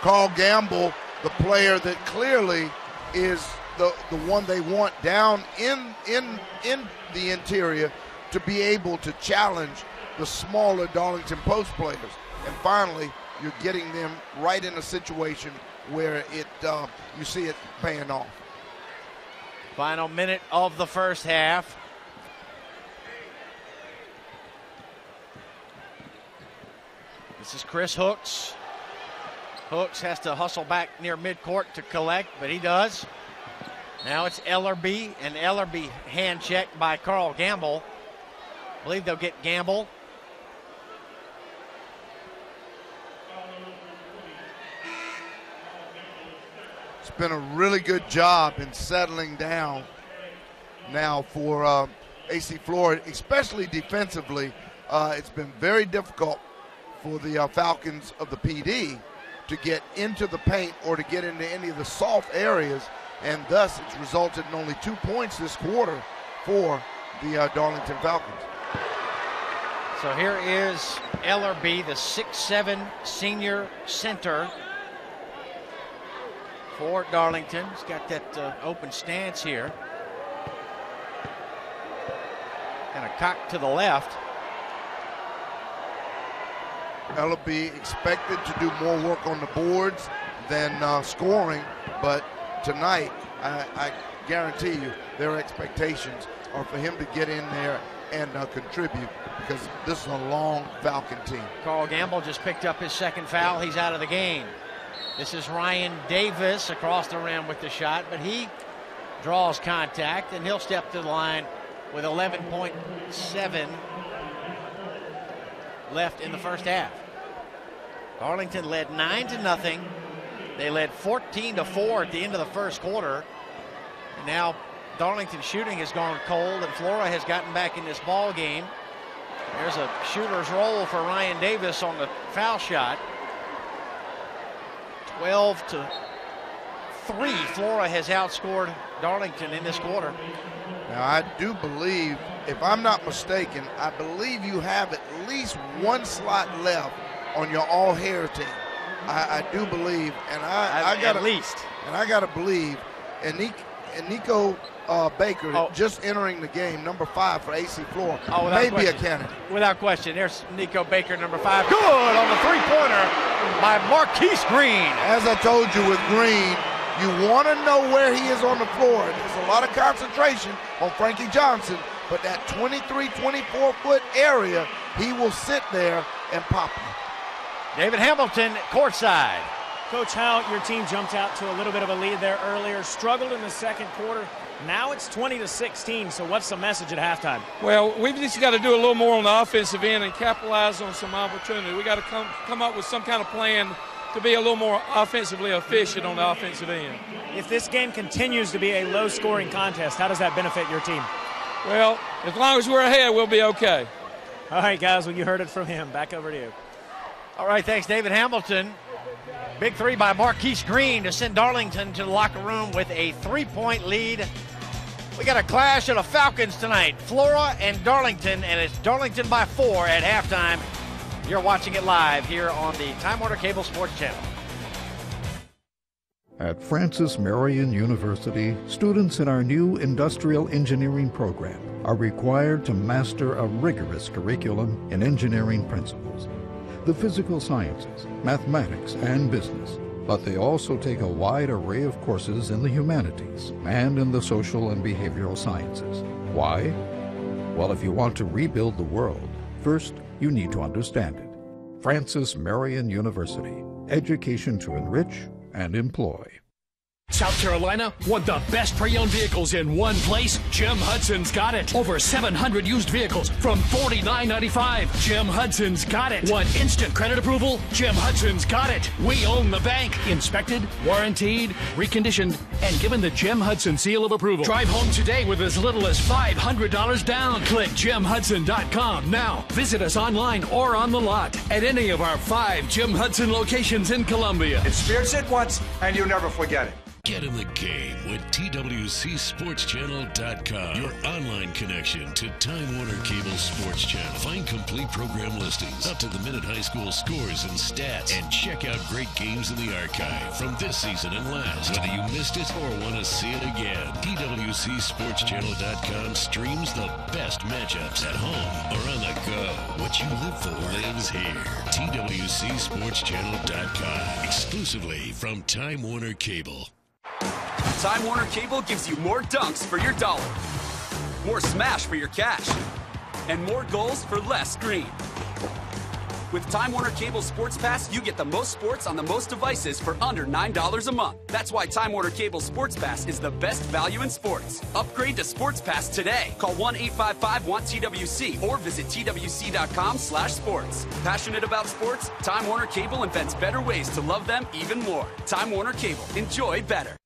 Karl Gamble, the player that clearly is the, the one they want down in in in the interior to be able to challenge the smaller Darlington post players. And finally, you're getting them right in a situation where it uh, you see it paying off. Final minute of the first half. This is Chris Hooks. Hooks has to hustle back near midcourt to collect, but he does. Now it's Ellerby, and Ellerby hand checked by Karl Gamble. I believe they'll get Gamble. It's been a really good job in settling down now for uh, AC Florida, especially defensively. Uh, it's been very difficult for the uh, Falcons of the Pee Dee to get into the paint or to get into any of the soft areas, and thus it's resulted in only two points this quarter for the uh, Darlington Falcons. So here is Ellerby, the six-seven senior center for Darlington. He's got that uh, open stance here. Kind of cocked to the left. Ellerby expected to do more work on the boards than uh, scoring, but tonight, I, I, guarantee you, their expectations are for him to get in there and uh, contribute because this is a long Falcon team. Karl Gamble just picked up his second foul. He's out of the game. This is Ryan Davis across the rim with the shot, but he draws contact and he'll step to the line with 11.7 left in the first half. Darlington led 9 to nothing. They led 14 to 4 at the end of the first quarter. And now Darlington shooting has gone cold and Flora has gotten back in this ball game. There's a shooter's roll for Ryan Davis on the foul shot. 12 to 3. Flora has outscored Darlington in this quarter. Now, I do believe, if I'm not mistaken, I believe you have at least one slot left on your all hair team. I, I do believe, and I, I got at least, and I got to believe, and Nico, and Nico uh, Baker Oh. just entering the game, number five for AC Flora, Oh, may be a question. candidate. Without question. There's Nico Baker, number five. Good on the three pointer by Marquise Green. As I told you with Green, you want to know where he is on the floor. There's a lot of concentration on Frankie Johnson, but that 23, 24 foot area, he will sit there and pop you. David Hamilton, courtside. Coach, how your team jumped out to a little bit of a lead there earlier, struggled in the second quarter. Now it's 20 to 16. So what's the message at halftime? Well, we've just got to do a little more on the offensive end and capitalize on some opportunity. We got to come come up with some kind of plan to be a little more offensively efficient on the offensive end. If this game continues to be a low scoring contest, how does that benefit your team? Well, as long as we're ahead, we'll be okay. All right, guys, well, you heard it from him. Back over to you. All right, thanks, David Hamilton. Big three by Marquise Green to send Darlington to the locker room with a three point lead. We got a clash of the Falcons tonight, Flora and Darlington, and it's Darlington by four at halftime. You're watching it live here on the Time Warner Cable Sports Channel. At Francis Marion University, students in our new industrial engineering program are required to master a rigorous curriculum in engineering principles, the physical sciences, mathematics, and business. But they also take a wide array of courses in the humanities and in the social and behavioral sciences. Why? Well, if you want to rebuild the world, first you need to understand it. Francis Marion University, education to enrich and employ. South Carolina want the best pre-owned vehicles in one place? Jim Hudson's got it. Over 700 used vehicles from $49.95. Jim Hudson's got it. Want instant credit approval? Jim Hudson's got it. We own the bank. Inspected, warranted, reconditioned, and given the Jim Hudson seal of approval. Drive home today with as little as $500 down. Click JimHudson.com now. Visit us online or on the lot at any of our five Jim Hudson locations in Columbia. Experience it once and you'll never forget it. Get in the game with TWCSportsChannel.com, your online connection to Time Warner Cable Sports Channel. Find complete program listings, up to the minute high school scores and stats, and check out great games in the archive from this season and last. Whether you missed it or want to see it again, TWCSportsChannel.com streams the best matchups at home or on the go. What you live for lives here. TWCSportsChannel.com, exclusively from Time Warner Cable. Time Warner Cable gives you more dunks for your dollar, more smash for your cash, and more goals for less screen. With Time Warner Cable Sports Pass, you get the most sports on the most devices for under $9 a month. That's why Time Warner Cable Sports Pass is the best value in sports. Upgrade to Sports Pass today. Call 1-855-WANT-TWC or visit twc.com slash sports. Passionate about sports? Time Warner Cable invents better ways to love them even more. Time Warner Cable. Enjoy better.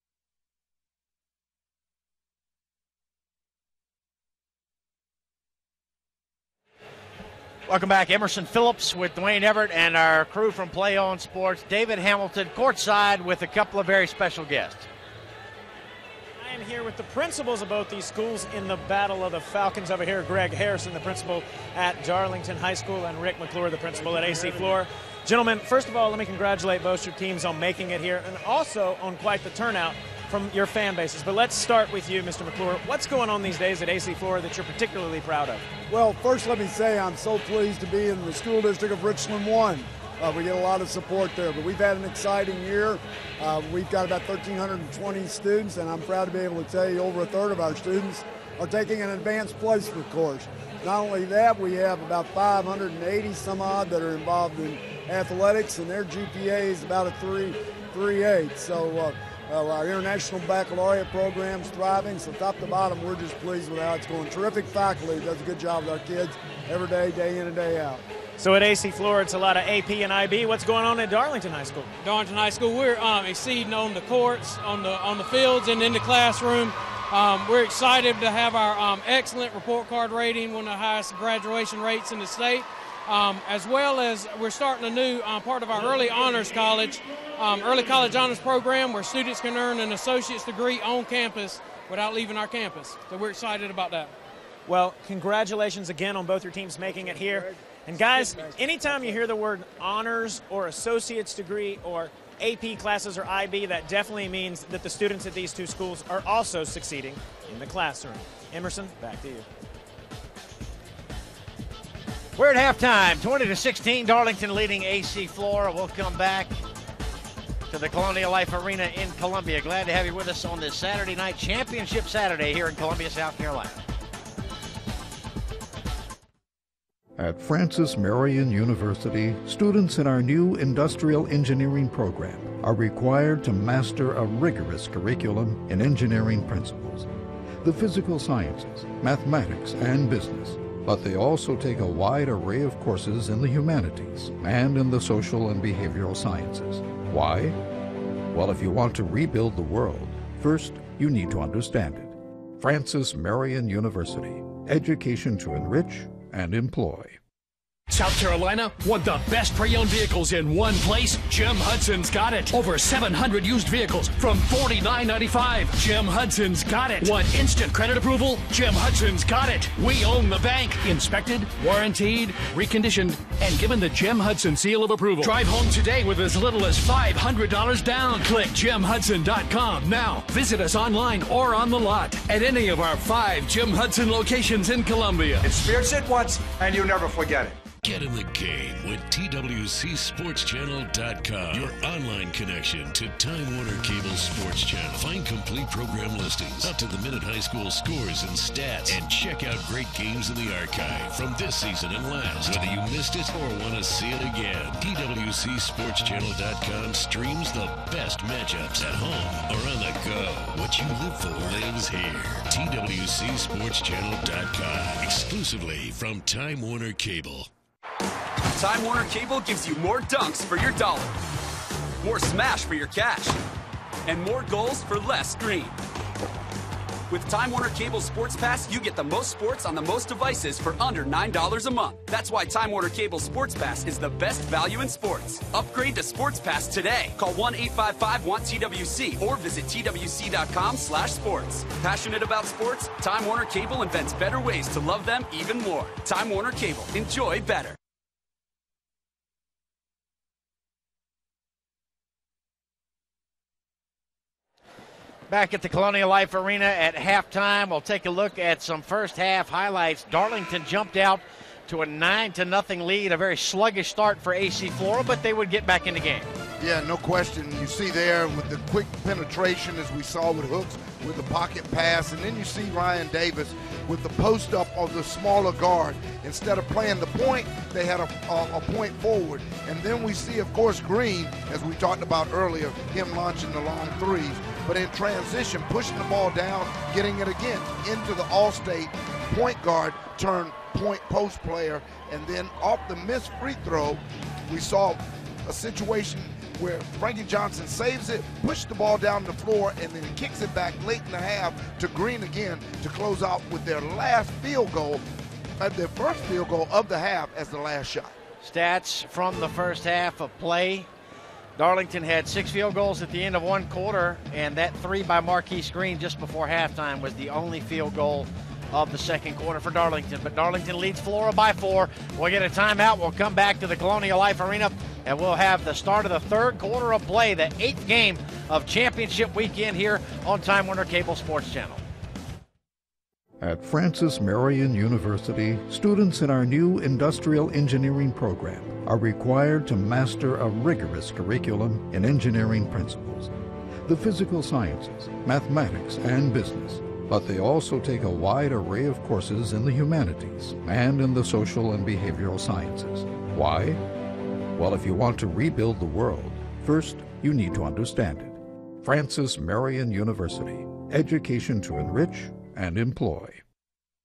Welcome back. Emerson Phillips with Dwayne Everett and our crew from Play On Sports. David Hamilton courtside with a couple of very special guests. I am here with the principals of both these schools in the Battle of the Falcons. Over here, Greg Harrison, the principal at Darlington High School, and Rick McClure, the principal at AC Flora. Gentlemen, first of all, let me congratulate both your teams on making it here and also on quite the turnout from your fan bases. But let's start with you, Mr. McClure. What's going on these days at AC Flora that you're particularly proud of? Well, first let me say I'm so pleased to be in the school district of Richland 1. Uh, we get a lot of support there, but we've had an exciting year. Uh, we've got about 1,320 students, and I'm proud to be able to tell you over a third of our students are taking an advanced placement course. Not only that, we have about 580 some odd that are involved in athletics, and their GPA is about a 3, 3.8. So uh, uh, our international baccalaureate program's thriving, so top to bottom, we're just pleased with how it's going. Terrific faculty does a good job with our kids every day, day in and day out. So at AC Flora, it's a lot of AP and IB. What's going on at Darlington High School? Darlington High School, we're um, exceeding on the courts, on the on the fields, and in the classroom. Um, we're excited to have our um, excellent report card rating, one of the highest graduation rates in the state, um, as well as we're starting a new uh, part of our early honors college, um, early college honors program, where students can earn an associate's degree on campus without leaving our campus. So we're excited about that. Well, congratulations again on both your teams making it here. And guys, anytime you hear the word honors or associate's degree or AP classes or IB, that definitely means that the students at these two schools are also succeeding in the classroom. Emerson, back to you. We're at halftime, 20 to 16. Darlington leading AC Flora. We'll come back to the Colonial Life Arena in Columbia. Glad to have you with us on this Saturday night championship Saturday here in Columbia, South Carolina. At Francis Marion University, students in our new industrial engineering program are required to master a rigorous curriculum in engineering principles, the physical sciences, mathematics, and business. But they also take a wide array of courses in the humanities and in the social and behavioral sciences. Why? Well, if you want to rebuild the world, first you need to understand it. Francis Marion University, education to enrich and employ. South Carolina want the best pre-owned vehicles in one place? Jim Hudson's got it. Over 700 used vehicles from $49.95. Jim Hudson's got it. Want instant credit approval? Jim Hudson's got it. We own the bank. Inspected, warranted, reconditioned, and given the Jim Hudson seal of approval. Drive home today with as little as $500 down. Click jimhudson.com now. Visit us online or on the lot at any of our five Jim Hudson locations in Columbia. Experience it once and you'll never forget it. Get in the game with TWCSportsChannel.com, your online connection to Time Warner Cable Sports Channel. Find complete program listings, up to the minute high school scores and stats, and check out great games in the archive from this season and last. Whether you missed it or want to see it again, TWCSportsChannel.com streams the best matchups at home or on the go. What you live for lives here. TWCSportsChannel.com, exclusively from Time Warner Cable. Time Warner Cable gives you more dunks for your dollar, more smash for your cash, and more goals for less screen. With Time Warner Cable Sports Pass, you get the most sports on the most devices for under $9 a month. That's why Time Warner Cable Sports Pass is the best value in sports. Upgrade to Sports Pass today. Call 1-855-WANT-TWC or visit twc.com slash sports. Passionate about sports? Time Warner Cable invents better ways to love them even more. Time Warner Cable. Enjoy better. Back at the Colonial Life Arena at halftime, we'll take a look at some first half highlights. Darlington jumped out to a nine to nothing lead, a very sluggish start for AC Flora, but they would get back in the game. Yeah, no question. You see there with the quick penetration, as we saw with Hooks, with the pocket pass, and then you see Ryan Davis with the post up of the smaller guard. Instead of playing the point, they had a, a, a point forward. And then we see, of course, Green, as we talked about earlier, him launching the long threes. But in transition, pushing the ball down, getting it again into the All-State point guard turn point post player, and then off the missed free throw, we saw a situation where Frankie Johnson saves it, pushes the ball down the floor, and then kicks it back late in the half to Green again to close out with their last field goal, uh, their first field goal of the half as the last shot. Stats from the first half of play. Darlington had six field goals at the end of one quarter, and that three by Marquise Green just before halftime was the only field goal of the second quarter for Darlington. But Darlington leads Flora by four. We'll get a timeout. We'll come back to the Colonial Life Arena, and we'll have the start of the third quarter of play, the eighth game of championship weekend here on Time Warner Cable Sports Channel. At Francis Marion University, students in our new industrial engineering program are required to master a rigorous curriculum in engineering principles, the physical sciences, mathematics, and business. But they also take a wide array of courses in the humanities and in the social and behavioral sciences. Why? Well, if you want to rebuild the world, first you need to understand it. Francis Marion University, education to enrich and employ.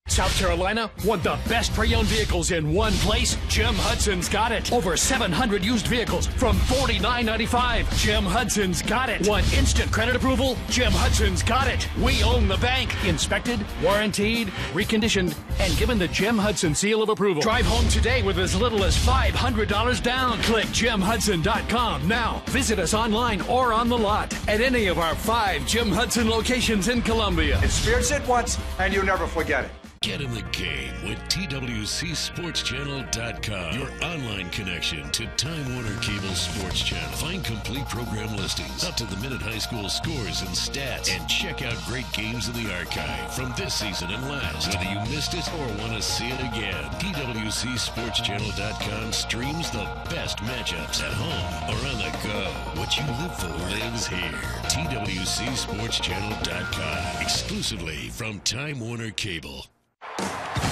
South Carolina want the best pre-owned vehicles in one place? Jim Hudson's got it. Over 700 used vehicles from $49.95. Jim Hudson's got it. Want instant credit approval? Jim Hudson's got it. We own the bank. Inspected, warranted, reconditioned, and given the Jim Hudson seal of approval. Drive home today with as little as $500 down. Click jimhudson.com now. Visit us online or on the lot at any of our five Jim Hudson locations in Columbia. Experience it once and you'll never forget it. Get in the game with TWCSportsChannel.com, your online connection to Time Warner Cable Sports Channel. Find complete program listings, up to the minute high school scores and stats, and check out great games in the archive from this season and last. Whether you missed it or want to see it again, TWCSportsChannel.com streams the best matchups at home or on the go. What you live for lives here. TWCSportsChannel.com, exclusively from Time Warner Cable.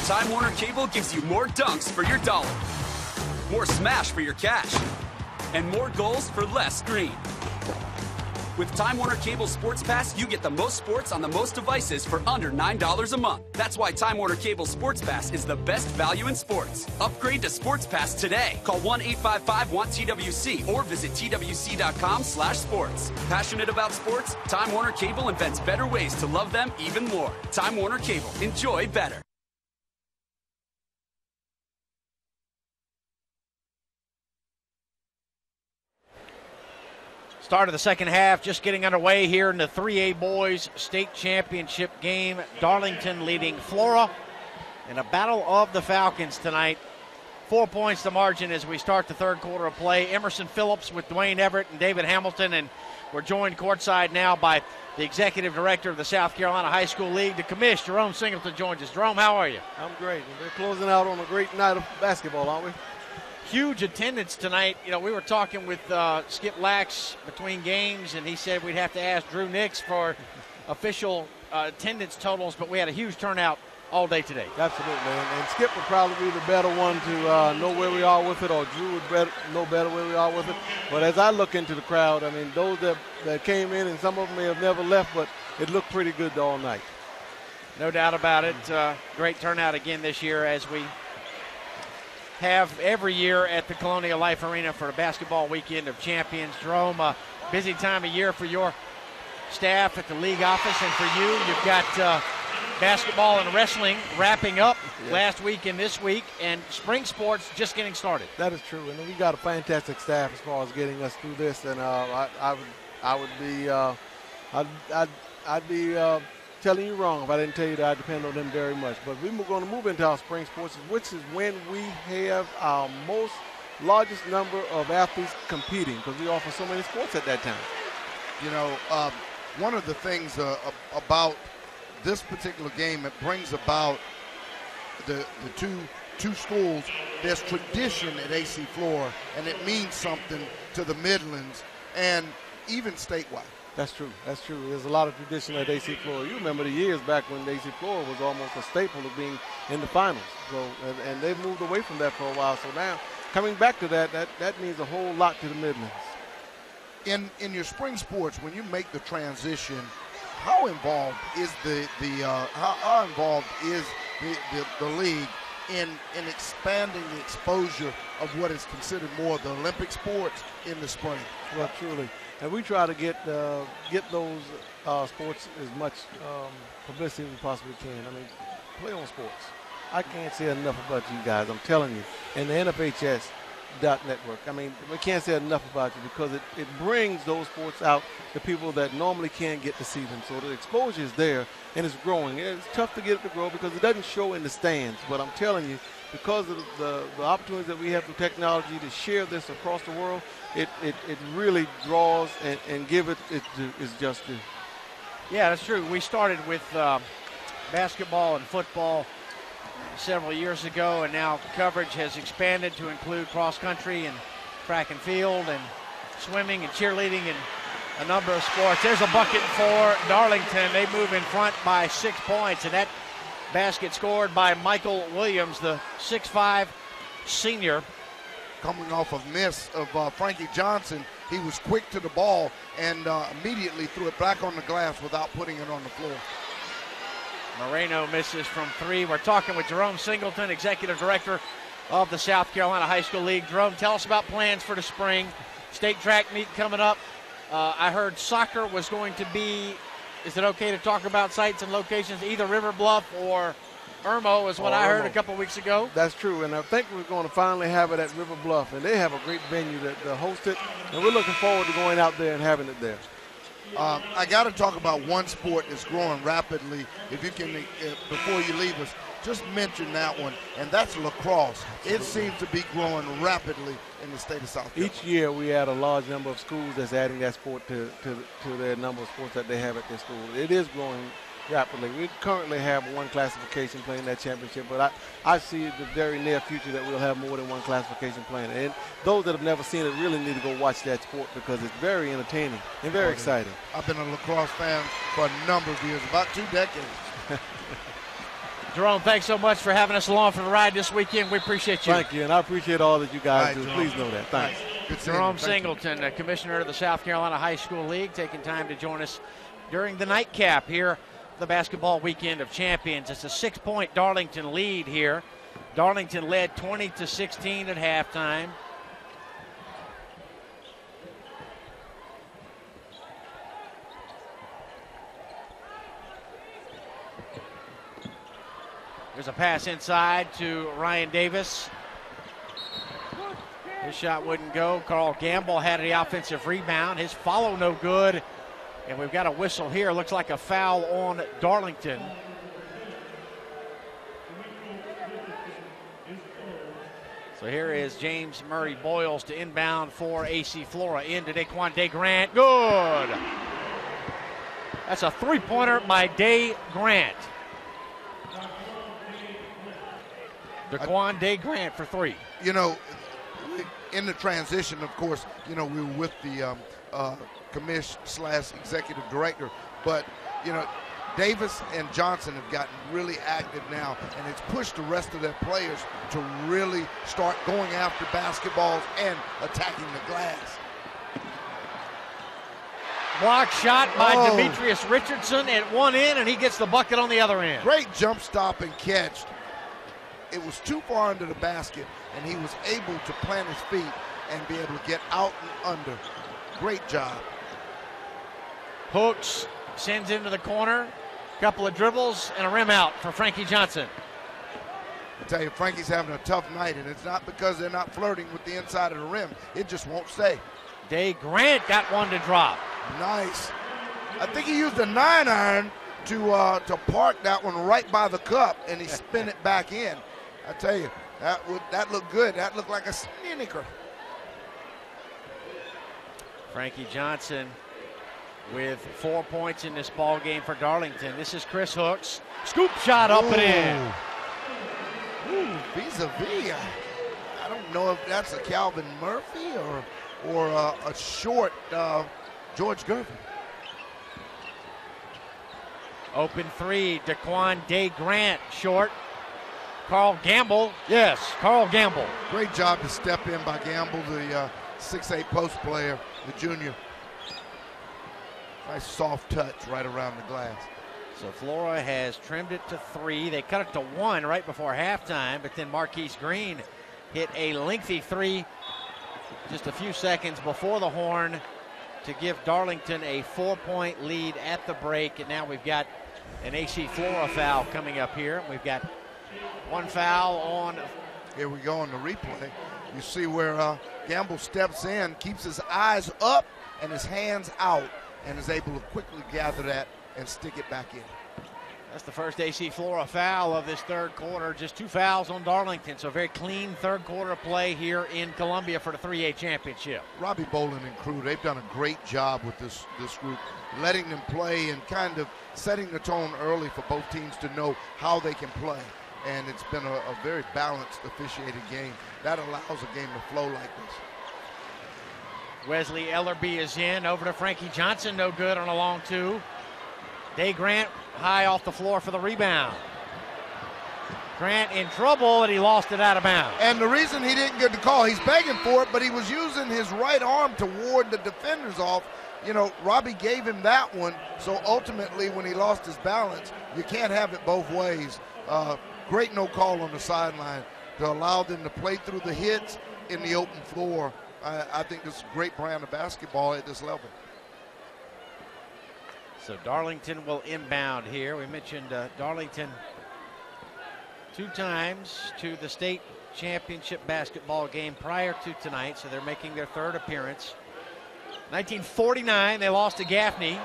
Time Warner Cable gives you more dunks for your dollar, more smash for your cash, and more goals for less screen. With Time Warner Cable Sports Pass, you get the most sports on the most devices for under $9 a month. That's why Time Warner Cable Sports Pass is the best value in sports. Upgrade to Sports Pass today. Call 1-855-WANT-TWC or visit twc.com slash sports. Passionate about sports? Time Warner Cable invents better ways to love them even more. Time Warner Cable. Enjoy better. Start of the second half just getting underway here in the 3A Boys State Championship game. Darlington leading Flora in a battle of the Falcons tonight. Four points to margin as we start the third quarter of play. Emerson Phillips with Dwayne Everett and David Hamilton, and we're joined courtside now by the executive director of the South Carolina High School League, the commish, Jerome Singleton joins us. Jerome, how are you? I'm great. We're closing out on a great night of basketball, aren't we? Huge attendance tonight. You know, we were talking with uh, Skip Lax between games, and he said we'd have to ask Drew Nix for official uh, attendance totals, but we had a huge turnout all day today. Absolutely, and, and Skip would probably be the better one to uh, know where we are with it, or Drew would better, know better where we are with it. But as I look into the crowd, I mean, those that, that came in, and some of them may have never left, but it looked pretty good all night. No doubt about it. Uh, great turnout again this year as we have every year at the Colonial Life Arena for a basketball weekend of champions. Jerome, a busy time of year for your staff at the league office, and for you, you've got uh, basketball and wrestling wrapping up Yeah. last week and this week, and spring sports just getting started. That is true, and we got a fantastic staff as far as getting us through this. And uh, I, I would, I would be, uh, I'd, I'd, I'd be uh, telling you wrong if I didn't tell you that I depend on them very much. But we're going to move into our spring sports, which is when we have our most largest number of athletes competing because we offer so many sports at that time. You know, um, one of the things uh, about this particular game, it brings about the, the two two schools. There's tradition at AC Flora, and it means something to the Midlands and even statewide. That's true. That's true. There's a lot of tradition at AC Flora. You remember the years back when AC Flora was almost a staple of being in the finals. So, and, and they've moved away from that for a while. So now, coming back to that, that that means a whole lot to the Midlands. in in your spring sports when you make the transition how involved is the the uh, how, how involved is the, the, the league in in expanding the exposure of what is considered more the Olympic sports in the spring? Well, truly, and we try to get uh, get those uh, sports as much um, publicity as we possibly can. I mean, play on sports. I can't say enough about you guys. I'm telling you, and the NFHS dot network. I mean, we can't say enough about you because it, it brings those sports out to people that normally can't get to see them. So the exposure is there and it's growing. It's tough to get it to grow because it doesn't show in the stands. But I'm telling you, because of the, the opportunities that we have through technology to share this across the world, it, it, it really draws and, and give it its, just. Yeah, that's true. We started with uh, basketball and football several years ago, and now coverage has expanded to include cross country and track and field and swimming and cheerleading and a number of sports. There's a bucket for Darlington. They move in front by six points, and that basket scored by Michael Williams, the 6'5 senior. Coming off of miss of uh, Frankie Johnson, he was quick to the ball and uh, immediately threw it back on the glass without putting it on the floor. Moreno misses from three. We're talking with Jerome Singleton, executive director of the South Carolina High School League. Jerome, tell us about plans for the spring. State track meet coming up. Uh, I heard soccer was going to be. Is it okay to talk about sites and locations? Either River Bluff or Irmo is what Or I heard Irmo. a couple weeks ago. That's true, and I think we're going to finally have it at River Bluff, and they have a great venue that to host it, and we're looking forward to going out there and having it there. Um, I got to talk about one sport that's growing rapidly. If you can, uh, before you leave us, just mention that one, and that's lacrosse. It seems to be growing rapidly in the state of South Carolina. Each year, we add a large number of schools that's adding that sport to, to, to their number of sports that they have at their school. It is growing rapidly. We currently have one classification playing that championship, but I, I see the very near future that we'll have more than one classification playing. And those that have never seen it really need to go watch that sport because it's very entertaining and very exciting. I've been a lacrosse fan for a number of years, about two decades. Jerome, thanks so much for having us along for the ride this weekend. We appreciate you. Thank you, and I appreciate all that you guys All do. right, Please know that. Thanks. Jerome Singleton, uh, commissioner of the South Carolina High School League, taking time to join us during the nightcap here, the basketball weekend of champions. It's a six-point Darlington lead here. Darlington led 20 to 16 at halftime. There's a pass inside to Ryan Davis. His shot wouldn't go. Karl Gamble had the offensive rebound. His follow no good. And we've got a whistle here. Looks like a foul on Darlington. So here is James Murray Boyles to inbound for AC Flora into Daquan Day Grant. Good. That's a three pointer by Day Grant. Daquan Day Grant for three. You know, in the transition, of course, you know, we were with the um, uh, commission slash executive director, but, you know, Davis and Johnson have gotten really active now, and it's pushed the rest of their players to really start going after basketballs and attacking the glass. Block shot by Oh. Demetrius Richardson at one end, and he gets the bucket on the other end. Great jump stop and catch. It was too far under the basket, and he was able to plant his feet and be able to get out and under. Great job. Hooks sends into the corner. A couple of dribbles and a rim out for Frankie Johnson. I tell you, Frankie's having a tough night, and it's not because they're not flirting with the inside of the rim. It just won't stay. Day Grant got one to drop. Nice. I think he used a nine iron to uh, to park that one right by the cup, and he spin it back in. I tell you, that would that looked good. That looked like a sneaker. Frankie Johnson with four points in this ball game for Darlington. This is Chris Hooks. Scoop shot up and in. Ooh, vis-a-vis. I don't know if that's a Calvin Murphy or or uh, a short uh, George Gervin. Open three, Daquan Day Grant short. Karl Gamble, yes, Karl Gamble. Great job to step in by Gamble, the uh, 6'8 post player, the junior. Nice soft touch right around the glass. So Flora has trimmed it to three. They cut it to one right before halftime, but then Marquise Green hit a lengthy three just a few seconds before the horn to give Darlington a four point lead at the break. And now we've got an AC Flora foul coming up here. We've got one foul on. Here we go on the replay. You see where uh, Gamble steps in, keeps his eyes up and his hands out, and is able to quickly gather that and stick it back in. That's the first AC Flora foul of this third quarter. Just two fouls on Darlington. So very clean third quarter play here in Columbia for the 3A championship. Robbie Bolin and crew, they've done a great job with this, this group, letting them play and kind of setting the tone early for both teams to know how they can play. And it's been a, a very balanced, officiated game. That allows a game to flow like this. Wesley Ellerby is in. Over to Frankie Johnson. No good on a long two. Day Grant high off the floor for the rebound. Grant in trouble and he lost it out of bounds. And the reason he didn't get the call, he's begging for it, but he was using his right arm to ward the defenders off. You know, Robbie gave him that one, so ultimately when he lost his balance, you can't have it both ways. Uh, great no call on the sideline to allow them to play through the hits in the open floor. I, I think is a great brand of basketball at this level. So Darlington will inbound here. We mentioned uh, Darlington two times to the state championship basketball game prior to tonight, so they're making their third appearance. 1949, they lost to Gaffney,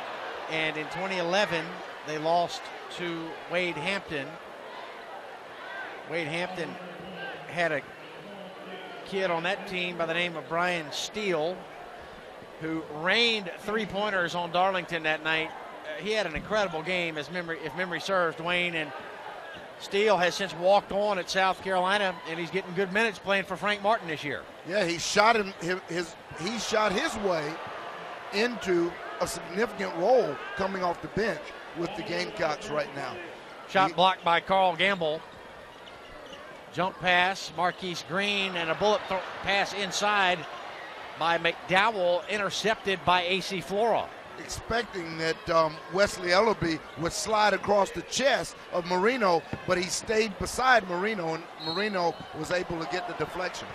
and in 2011, they lost to Wade Hampton. Wade Hampton had a kid on that team by the name of Brian Steele, who rained three pointers on Darlington that night. Uh, he had an incredible game, as memory, if memory serves, Dwayne. And Steele has since walked on at South Carolina, and he's getting good minutes playing for Frank Martin this year. Yeah, he shot him. His, he shot his way into a significant role coming off the bench with the Gamecocks right now. Shot he, blocked by Karl Gamble. Jump pass, Marquise Green, and a bullet th- pass inside by McDowell, intercepted by AC Flora. Expecting that um, Wesley Ellerby would slide across the chest of Marino, but he stayed beside Marino, and Marino was able to get the deflection.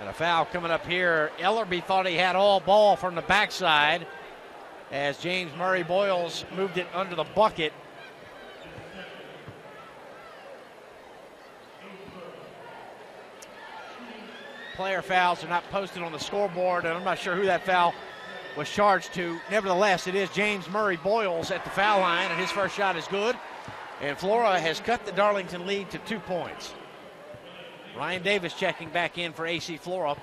And a foul coming up here. Ellerby thought he had all ball from the backside as James Murray Boyles moved it under the bucket. Player fouls are not posted on the scoreboard, and I'm not sure who that foul was charged to. Nevertheless, it is James Murray Boyles at the foul line, and his first shot is good. And Flora has cut the Darlington lead to two points. Ryan Davis checking back in for AC Flora.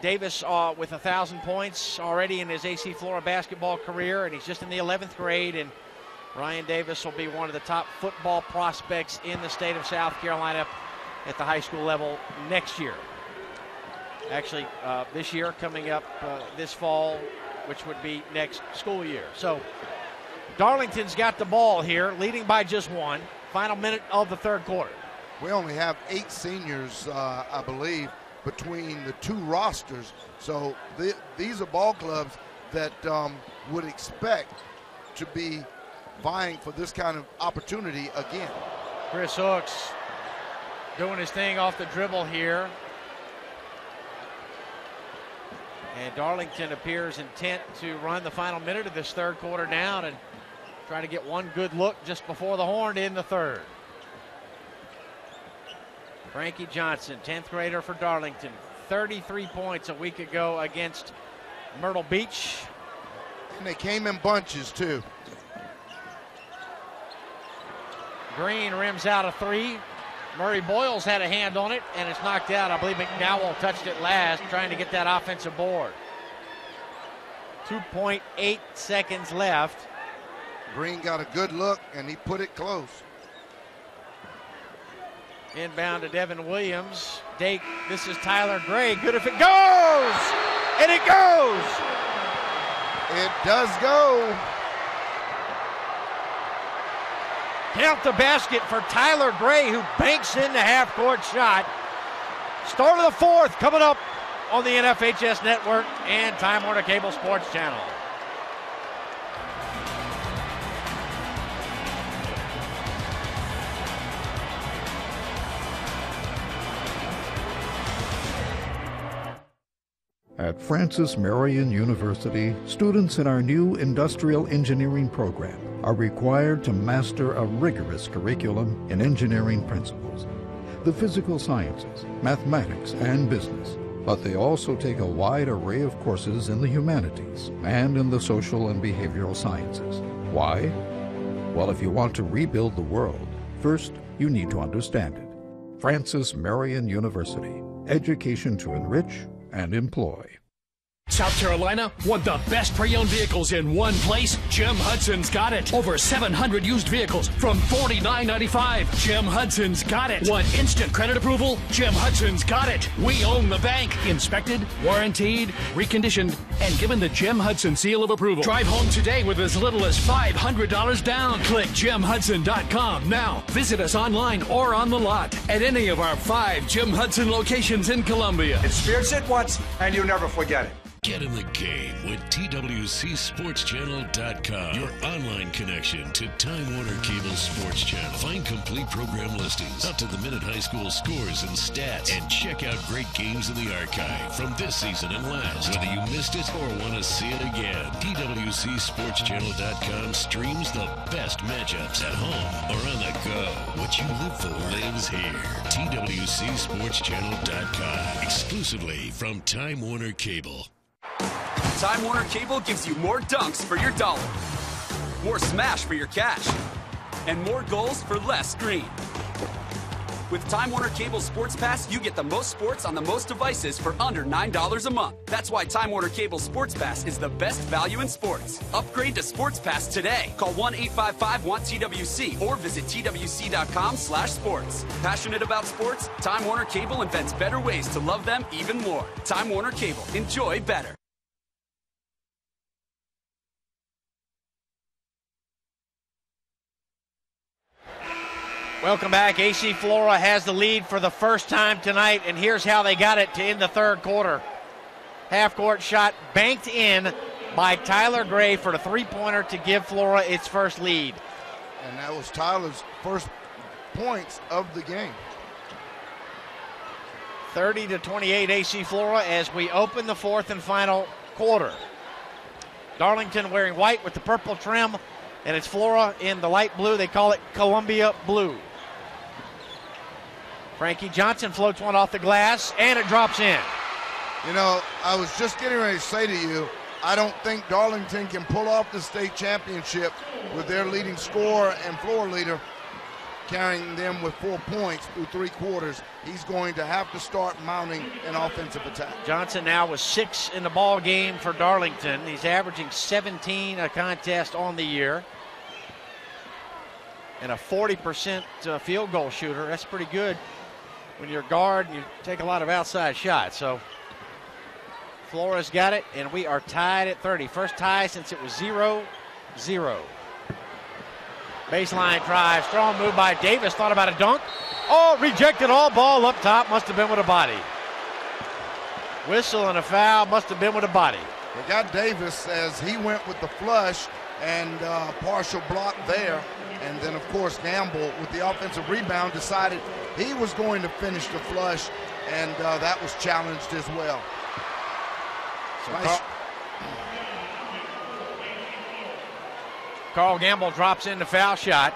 Davis uh, with a thousand points already in his AC Flora basketball career, and he's just in the 11th grade. And Ryan Davis will be one of the top football prospects in the state of South Carolina at the high school level next year. Actually, uh, this year coming up uh, this fall, which would be next school year. So Darlington's got the ball here, leading by just one. Final minute of the third quarter. We only have eight seniors, uh, I believe, between the two rosters. So the, these are ball clubs that um, would expect to be vying for this kind of opportunity again. Chris Hooks doing his thing off the dribble here. And Darlington appears intent to run the final minute of this third quarter down and try to get one good look just before the horn in the third. Frankie Johnson, 10th grader for Darlington, 33 points a week ago against Myrtle Beach. And they came in bunches, too. Green rims out a three. Murray Boyles had a hand on it, and it's knocked out. I believe McDowell touched it last, trying to get that offensive board. 2.8 seconds left. Green got a good look, and he put it close. Inbound to Devin Williams. Dake, this is Tyler Gray. Good if it goes! And it goes! It does go. Count the basket for Tyler Gray, who banks in the half court shot. Start of the fourth coming up on the NFHS Network and Time Warner Cable Sports Channel. At Francis Marion University, students in our new industrial engineering program are required to master a rigorous curriculum in engineering principles, the physical sciences, mathematics, and business. But they also take a wide array of courses in the humanities and in the social and behavioral sciences. Why? Well, if you want to rebuild the world, first you need to understand it. Francis Marion University, education to enrich and employ. South Carolina want the best pre-owned vehicles in one place? Jim Hudson's got it. Over 700 used vehicles from $49.95. Jim Hudson's got it. Want instant credit approval? Jim Hudson's got it. We own the bank. Inspected, warranted, reconditioned, and given the Jim Hudson seal of approval. Drive home today with as little as $500 down. Click jimhudson.com now. Visit us online or on the lot at any of our five Jim Hudson locations in Columbia. Experience it once, and you'll never forget it. Get in the game with TWCSportsChannel.com, your online connection to Time Warner Cable Sports Channel. Find complete program listings, up to the minute high school scores and stats, and check out great games in the archive from this season and last. Whether you missed it or want to see it again, TWCSportsChannel.com streams the best matchups at home or on the go. What you live for lives here. TWCSportsChannel.com, exclusively from Time Warner Cable. Time Warner Cable gives you more dunks for your dollar, more smash for your cash, and more goals for less screen. With Time Warner Cable Sports Pass, you get the most sports on the most devices for under $9 a month. That's why Time Warner Cable Sports Pass is the best value in sports. Upgrade to Sports Pass today. Call 1-855-WANT-TWC or visit twc.com slash sports. Passionate about sports? Time Warner Cable invents better ways to love them even more. Time Warner Cable. Enjoy better. Welcome back. AC Flora has the lead for the first time tonight, and here's how they got it to end the third quarter. Half court shot banked in by Tyler Gray for the three pointer to give Flora its first lead. And that was Tyler's first points of the game. 30 to 28 AC Flora as we open the fourth and final quarter. Darlington wearing white with the purple trim, and it's Flora in the light blue. They call it Columbia blue. Frankie Johnson floats one off the glass, and it drops in. You know, I was just getting ready to say to you, I don't think Darlington can pull off the state championship with their leading scorer and floor leader carrying them with four points through three quarters. He's going to have to start mounting an offensive attack. Johnson now with six in the ball game for Darlington. He's averaging 17 a contest on the year. And a 40% uh, field goal shooter. That's pretty good when you're guard and you take a lot of outside shots. So Flora's got it, and we are tied at 30. First tie since it was 0 0. Baseline drive, strong move by Davis. Thought about a dunk. Oh, rejected all ball up top. Must have been with a body. Whistle and a foul. Must have been with a body. They got Davis as he went with the flush and uh, partial block there. And then, of course, Gamble with the offensive rebound decided he was going to finish the flush, and uh, that was challenged as well. So Nice. Karl, Karl Gamble drops in the foul shot.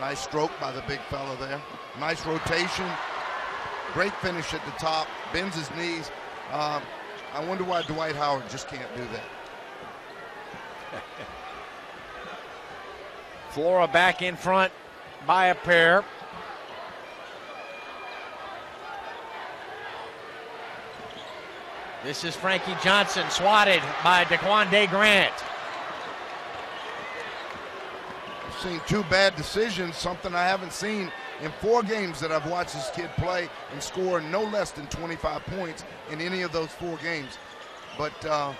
Nice stroke by the big fella there. Nice rotation. Great finish at the top. Bends his knees. Um, I wonder why Dwight Howard just can't do that. Flora back in front by a pair. This is Frankie Johnson swatted by Daquan Grant. I've seen two bad decisions, something I haven't seen in four games that I've watched this kid play and score no less than 25 points in any of those four games. But uh,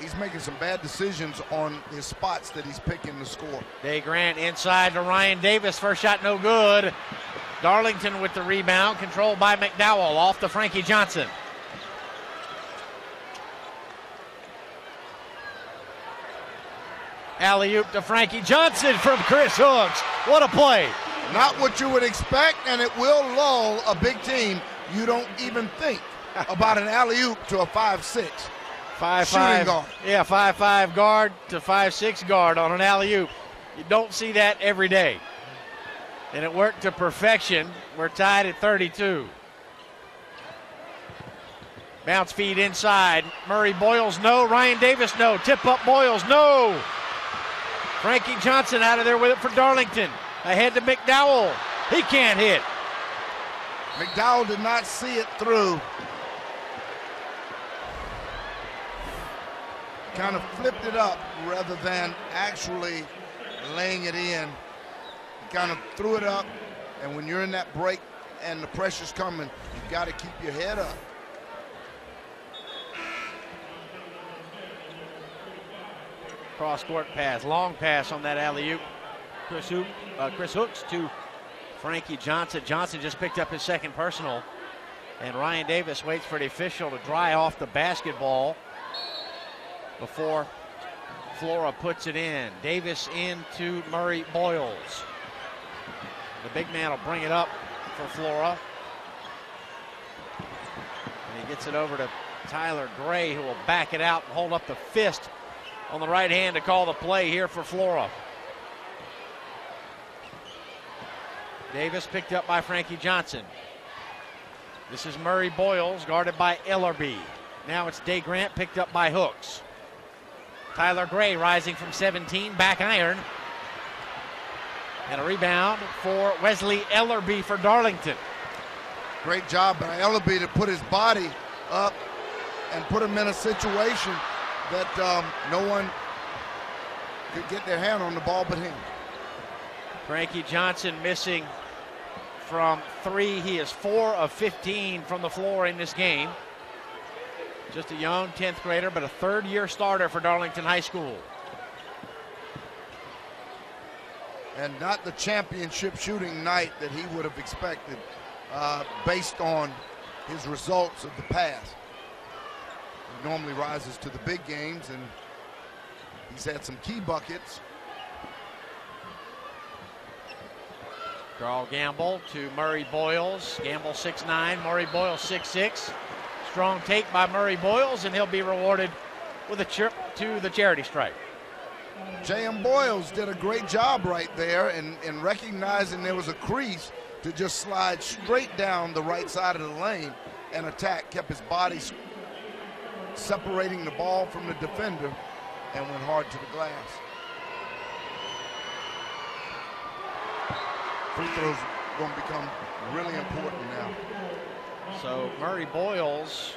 he's making some bad decisions on his spots that he's picking to score. Day Grant inside to Ryan Davis. First shot no good. Darlington with the rebound, controlled by McDowell off to Frankie Johnson. Alley oop to Frankie Johnson from Chris Hooks. What a play! Not what you would expect, and it will lull a big team. You don't even think about an alley oop to a 5'6. Five Shooting five guard. Yeah, five five guard to five six guard on an alley oop. You don't see that every day. And it worked to perfection. We're tied at 32. Bounce feed inside. Murray Boyles, no. Ryan Davis, no. Tip up Boyles, no. Frankie Johnson out of there with it for Darlington. Ahead to McDowell. He can't hit. McDowell did not see it through. Kind of flipped it up rather than actually laying it in. Kind of threw it up, and when you're in that break and the pressure's coming, you've got to keep your head up. Cross court pass, long pass on that alley oop. Chris, uh, Chris Hooks to Frankie Johnson. Johnson just picked up his second personal. And Ryan Davis waits for the official to dry off the basketball before Flora puts it in. Davis into Murray Boyles. The big man will bring it up for Flora. And he gets it over to Tyler Gray, who will back it out and hold up the fist on the right hand to call the play here for Flora. Davis picked up by Frankie Johnson. This is Murray Boyles, guarded by Ellerby. Now it's Day Grant, picked up by Hooks. Tyler Gray rising from 17, back iron. And a rebound for Wesley Ellerby for Darlington. Great job by Ellerby to put his body up and put him in a situation that um, no one could get their hand on the ball but him. Frankie Johnson missing from three. He is four of 15 from the floor in this game. Just a young 10th grader, but a third year starter for Darlington High School. and not the championship shooting night that he would have expected uh, based on his results of the past. Normally rises to the big games, and he's had some key buckets. Karl Gamble to Murray Boyles. Gamble 6'9, Murray Boyles 6'6. Strong take by Murray Boyles, and he'll be rewarded with a trip to the charity stripe. J.M. Boyles did a great job right there in, in recognizing there was a crease to just slide straight down the right side of the lane and attack, kept his body separating the ball from the defender and went hard to the glass. Free throws going to become really important now. So Murray Boyles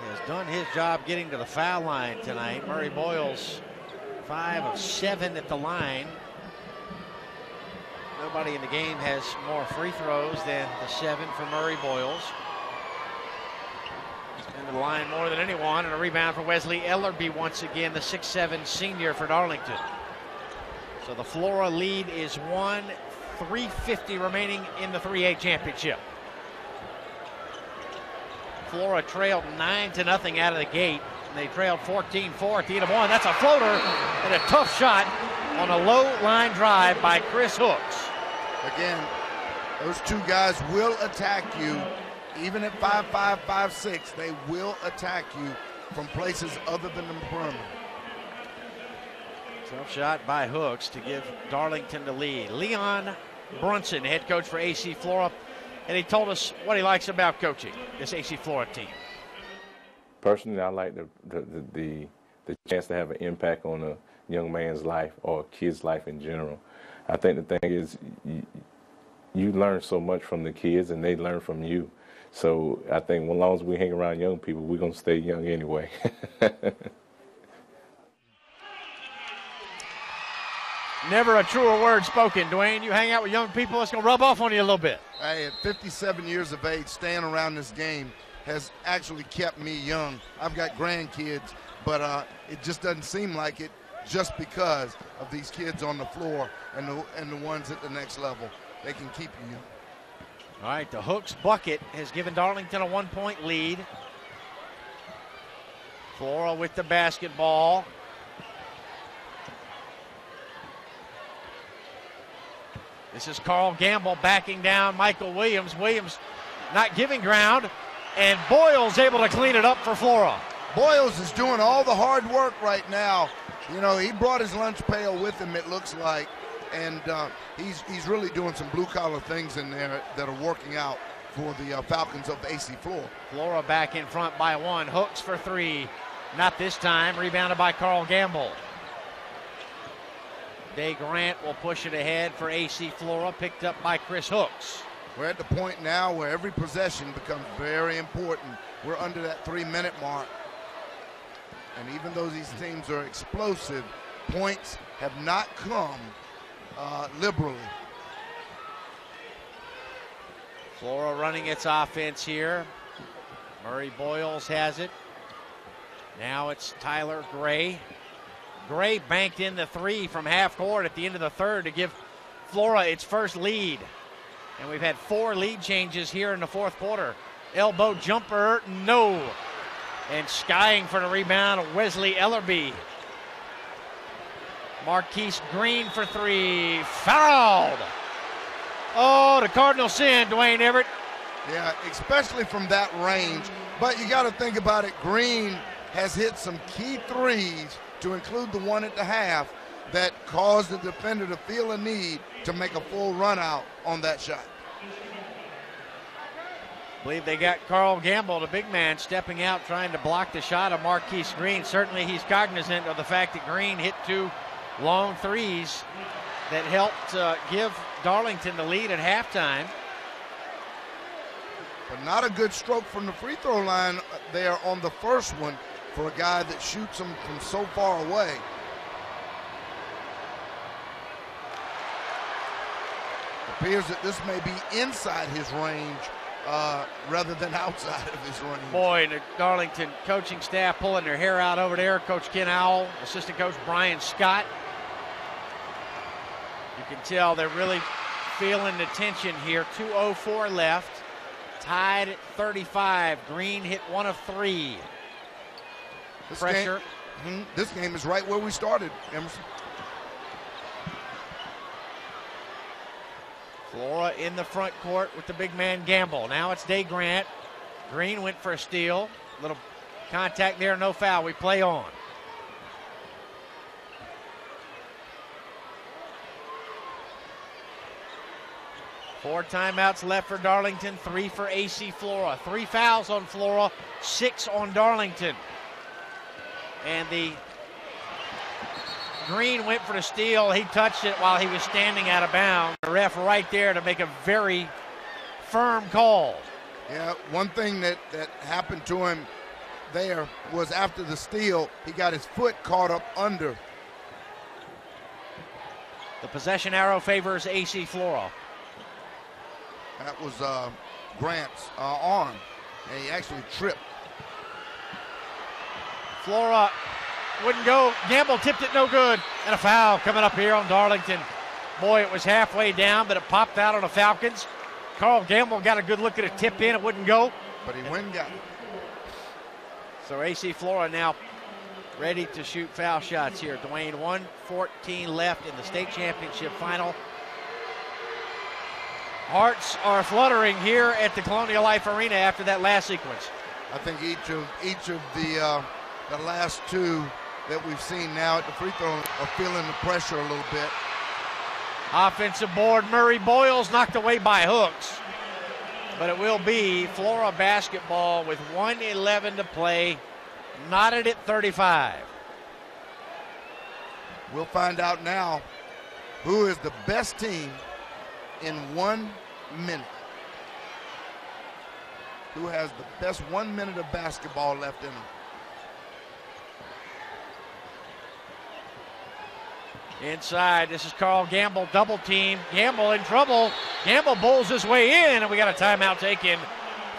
has done his job getting to the foul line tonight. Murray Boyles, five of seven at the line. Nobody in the game has more free throws than the seven for Murray Boyles. And the line more than anyone, and a rebound for Wesley Ellerby once again, the 6'7 senior for Darlington. So the Flora lead is one, 350 remaining in the 3A championship. Flora trailed 9 to nothing out of the gate. And they trailed 14-4 at the end of one. That's a floater and a tough shot on a low line drive by Chris Hooks. Again, those two guys will attack you even at five five five six, they will attack you from places other than the perimeter. Tough shot by Hooks to give Darlington the lead. Leon Brunson, head coach for AC Flora, and he told us what he likes about coaching this AC Flora team. Personally, I like the the, the, the, the chance to have an impact on a young man's life or a kid's life in general. I think the thing is, you, you learn so much from the kids, and they learn from you. So I think as long as we hang around young people, we're gonna stay young anyway. Never a truer word spoken. Dwayne, you hang out with young people, it's going to rub off on you a little bit. Hey, at 57 years of age, staying around this game has actually kept me young. I've got grandkids, but uh, it just doesn't seem like it just because of these kids on the floor and the, and the ones at the next level. They can keep you young. All right, the Hooks bucket has given Darlington a one point lead. Flora with the basketball. This is Karl Gamble backing down Michael Williams. Williams not giving ground, and Boyles able to clean it up for Flora. Boyles is doing all the hard work right now. You know, he brought his lunch pail with him, it looks like, and uh, he's he's really doing some blue collar things in there that are working out for the uh, Falcons of AC Flora. Flora back in front by one. Hooks for three. Not this time. Rebounded by Karl Gamble. Day Grant will push it ahead for AC Flora, picked up by Chris Hooks. We're at the point now where every possession becomes very important. We're under that three minute mark. And even though these teams are explosive, points have not come uh, liberally. Flora running its offense here. Murray Boyles has it. Now it's Tyler Gray. Gray banked in the three from half court at the end of the third to give Flora its first lead. And we've had four lead changes here in the fourth quarter. Elbow jumper, no. And skying for the rebound, Wesley Ellerby. Marquise Green for three. Fouled. Oh, the Cardinal sin, Dwayne Everett. Yeah, especially from that range. But you got to think about it. Green has hit some key threes to include the one at the half that caused the defender to feel a need to make a full run out on that shot. I believe they got Karl Gamble, the big man, stepping out trying to block the shot of Marquise Green. Certainly he's cognizant of the fact that Green hit two long threes that helped uh, give Darlington the lead at halftime. But not a good stroke from the free throw line there on the first one for a guy that shoots them from so far away. Appears that this may be inside his range uh, rather than outside of his range. Boy, the Darlington coaching staff pulling their hair out over there. Coach Ken Owl, assistant coach Brian Scott. You can tell they're really feeling the tension here. 2.04 left. Tied at 35. Green hit one of three. This Pressure. Game, mhm, this game is right where we started, Emerson. Flora in the front court with the big man Gamble. Now it's Day Grant. Green went for a steal. Little contact there, no foul. We play on. Four timeouts left for Darlington, three for AC Flora. Three fouls on Flora, six on Darlington. And the Green went for the steal. He touched it while he was standing out of bounds. The ref right there to make a very firm call. Yeah, one thing that, that happened to him there was after the steal, he got his foot caught up under. The possession arrow favors AC Flora. That was uh, Grant's uh, arm, and he actually tripped. Flora wouldn't go. Gamble tipped it no good. And a foul coming up here on Darlington. Boy, it was halfway down, but it popped out on the Falcons. Karl Gamble got a good look at a tip in. It wouldn't go. But he went and got it. So AC Flora now ready to shoot foul shots here. Dwayne, 114 left in the state championship final. Hearts are fluttering here at the Colonial Life Arena after that last sequence. I think each of each of the uh, the last two that we've seen now at the free throw are feeling the pressure a little bit. Offensive board, Murray Boyles knocked away by hooks. But it will be Flora basketball with 111 to play, knotted at 35. We'll find out now who is the best team in one minute. Who has the best one minute of basketball left in him? Inside, this is Karl Gamble, double team. Gamble in trouble. Gamble bowls his way in, and we got a timeout taken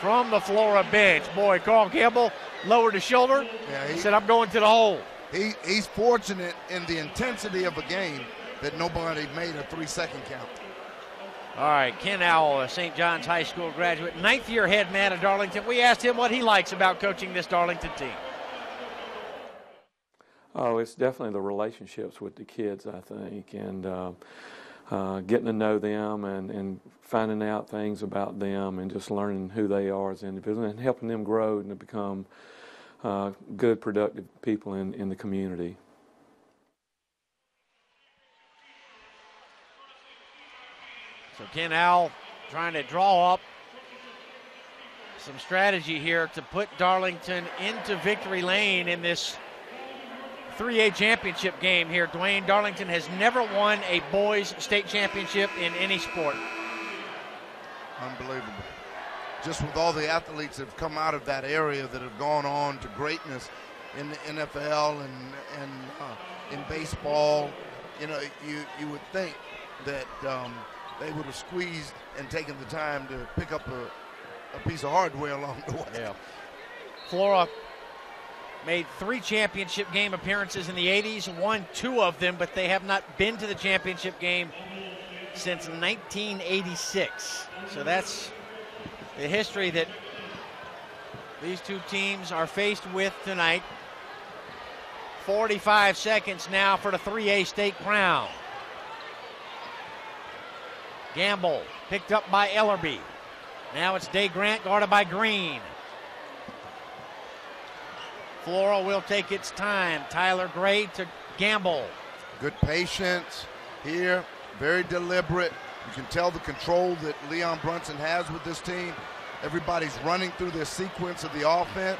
from the Flora bench. Boy, Karl Gamble lowered his shoulder. Yeah, he said, I'm going to the hole. He, he's fortunate in the intensity of a game that nobody made a three second count. All right, Ken Owl, a St. John's High School graduate, ninth year head man of Darlington. We asked him what he likes about coaching this Darlington team. Oh, it's definitely the relationships with the kids, I think, and uh, uh, getting to know them and, and finding out things about them and just learning who they are as individuals and helping them grow and to become uh, good, productive people in, in the community. So Ken Al trying to draw up some strategy here to put Darlington into victory lane in this 3A championship game here. Dwayne Darlington has never won a boys state championship in any sport. Unbelievable. Just with all the athletes that have come out of that area that have gone on to greatness in the NFL and, and uh, in baseball, you know, you, you would think that um, they would have squeezed and taken the time to pick up a, a piece of hardware along the way. Yeah. Flora made three championship game appearances in the 80s, won two of them, but they have not been to the championship game since 1986. So that's the history that these two teams are faced with tonight. 45 seconds now for the 3A state crown. Gamble picked up by Ellerby. Now it's Day Grant guarded by Green. Flora will take its time. Tyler Gray to Gamble. Good patience here, very deliberate. You can tell the control that Leon Brunson has with this team. Everybody's running through their sequence of the offense.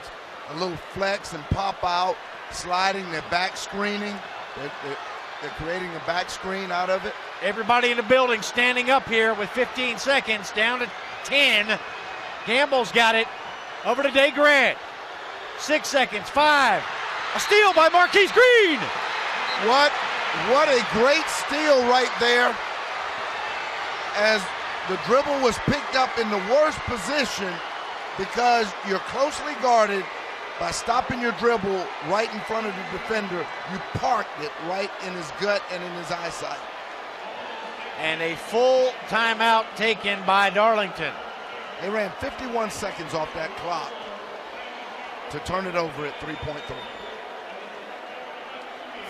A little flex and pop out, sliding, they're back screening. They're, they're, they're creating a back screen out of it. Everybody in the building standing up here with 15 seconds, down to 10. Gamble's got it. Over to Day Grant. Six seconds, five. A steal by Marquise Green. What, what a great steal right there. As the dribble was picked up in the worst position because you're closely guarded by stopping your dribble right in front of the defender. You parked it right in his gut and in his eyesight. And a full timeout taken by Darlington. They ran 51 seconds off that clock to turn it over at 3.3.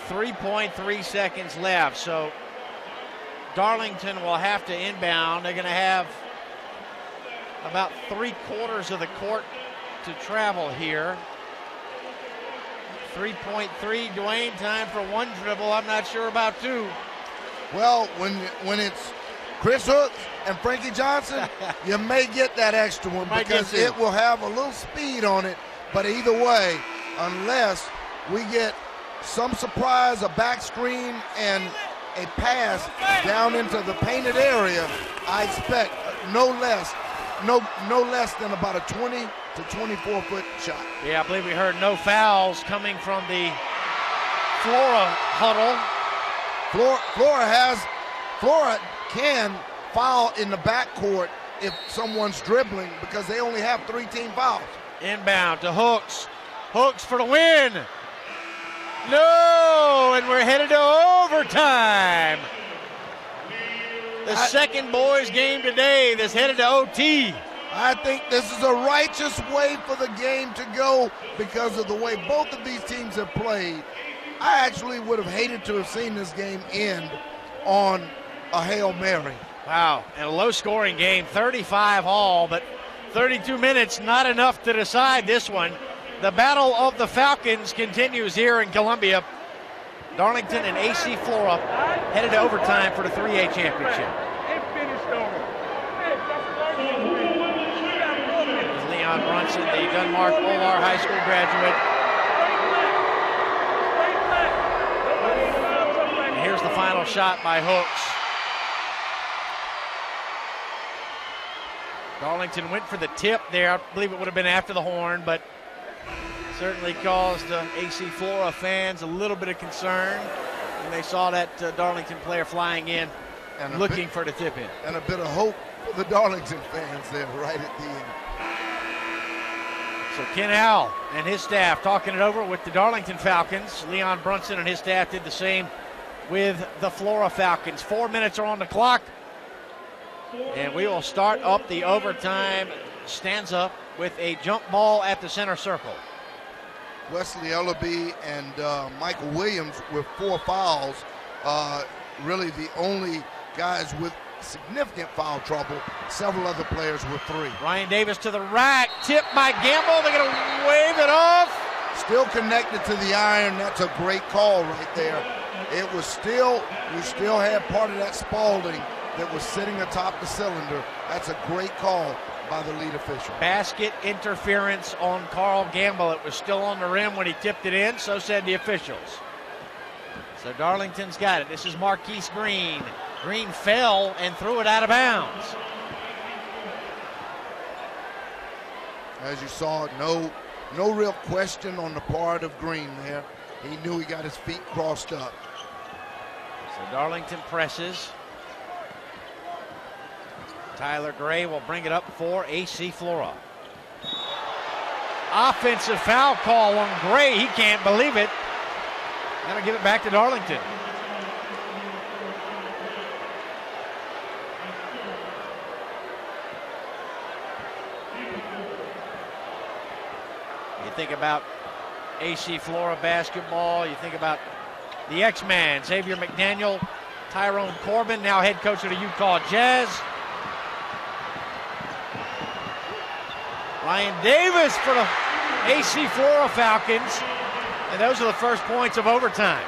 3.3 seconds left. So Darlington will have to inbound. They're going to have about three quarters of the court to travel here. 3.3, Dwayne. Time for one dribble. I'm not sure about two. Well, when when it's Chris Hooks and Frankie Johnson, you may get that extra one Might because it will have a little speed on it. But either way, unless we get some surprise, a back screen, and a pass down into the painted area, I expect no less, no no less than about a 20 to 24 foot shot. Yeah, I believe we heard no fouls coming from the Flora huddle. Flora, Flora has, Flora can foul in the backcourt if someone's dribbling because they only have three team fouls. Inbound to Hooks. Hooks for the win. No, and we're headed to overtime. The second boys game today that's headed to OT. I think this is a righteous way for the game to go because of the way both of these teams have played. I actually would have hated to have seen this game end on a Hail Mary. Wow, and a low scoring game, 35 all, but 32 minutes, not enough to decide this one. The Battle of the Falcons continues here in Columbia. Darlington and AC Flora headed to overtime for the 3A championship. There's Leon Brunson, the Denmark Olar High School graduate. And here's the final shot by Hooks. Darlington went for the tip there. I believe it would have been after the horn, but certainly caused uh, AC Flora fans a little bit of concern when they saw that uh, Darlington player flying in And looking bit- for the tip in. And a bit of hope for the Darlington fans there right at the end. So Ken Howell and his staff talking it over with the Darlington Falcons. Leon Brunson and his staff did the same with the Flora Falcons. Four minutes are on the clock. And we will start up the overtime stanza with a jump ball at the center circle. Wesley Ellerby and uh, Michael Williams with four fouls. Uh, really the only guys with significant foul trouble. Several other players with three. Ryan Davis to the right, tipped by Gamble. They're going to wave it off. Still connected to the iron. That's a great call right there. It was still, you still had part of that Spalding that was sitting atop the cylinder. That's a great call by the lead official. Basket interference on Karl Gamble. It was still on the rim when he tipped it in, so said the officials. So Darlington's got it. This is Marquise Green. Green fell and threw it out of bounds. As you saw, no, no real question on the part of Green there. He knew he got his feet crossed up. So Darlington presses. Tyler Gray will bring it up for AC Flora. Offensive foul call on Gray. He can't believe it. That'll give it back to Darlington. Think about AC Flora basketball, you think about the X-Man, Xavier McDaniel, Tyrone Corbin, now head coach of the Utah Jazz. Ryan Davis for the AC Flora Falcons. And those are the first points of overtime.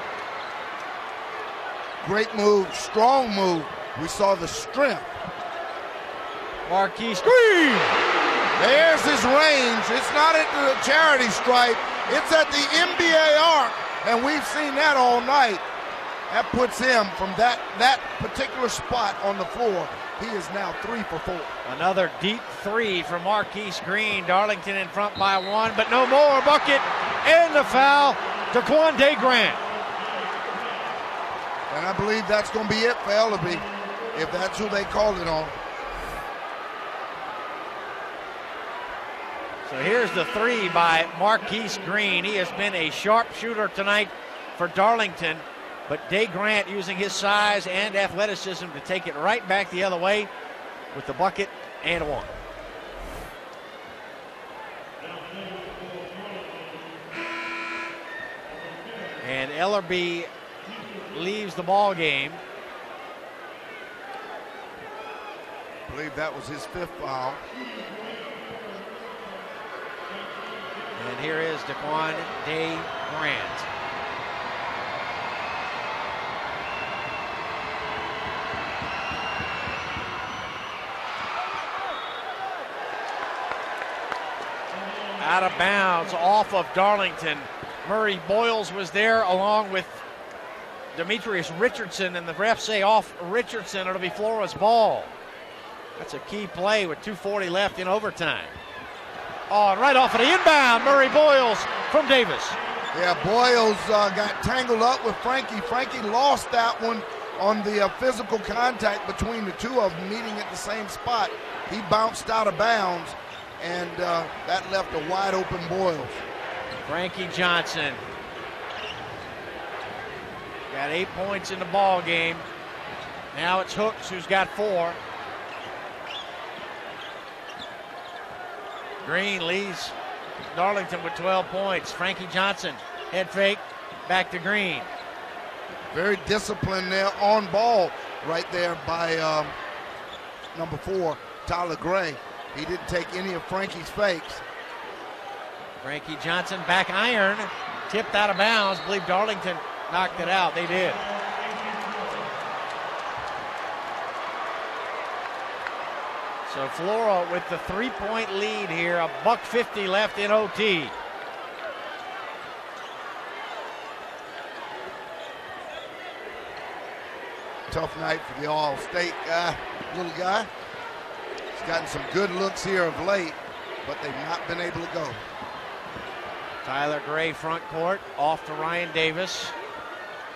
Great move, strong move. We saw the strength. Marquise Green. There's his range. It's not at the charity stripe. It's at the NBA arc, and we've seen that all night. That puts him from that that particular spot on the floor. He is now three for four. Another deep three from Marquise Green. Darlington in front by one, but no more. Bucket and the foul. Daquan Day Grant. And I believe that's going to be it for Ellerby, if that's who they called it on. So here's the three by Marquise Green. He has been a sharp shooter tonight for Darlington, but Day Grant using his size and athleticism to take it right back the other way with the bucket and one. And Ellerby leaves the ball game. I believe that was his fifth foul. And here is Daquan Day Grant. Out of bounds off of Darlington. Murray Boyles was there along with Demetrius Richardson, and the refs say off Richardson. It'll be Flora's ball. That's a key play with 2.40 left in overtime. Oh, right off of the inbound, Murray Boyles from Davis. Yeah, Boyles uh, got tangled up with Frankie. Frankie lost that one on the uh, physical contact between the two of them meeting at the same spot. He bounced out of bounds, and uh, that left a wide open Boyles. Frankie Johnson got eight points in the ball game. Now it's Hooks who's got four. Green leads Darlington with 12 points. Frankie Johnson, head fake, back to Green. Very disciplined there on ball right there by um, number four, Tyler Gray. He didn't take any of Frankie's fakes. Frankie Johnson back iron, tipped out of bounds. I believe Darlington knocked it out. They did. So Flora with the three-point lead here, a buck 50 left in OT. Tough night for the All-State guy, little guy. He's gotten some good looks here of late, but they've not been able to go. Tyler Gray front court, off to Ryan Davis.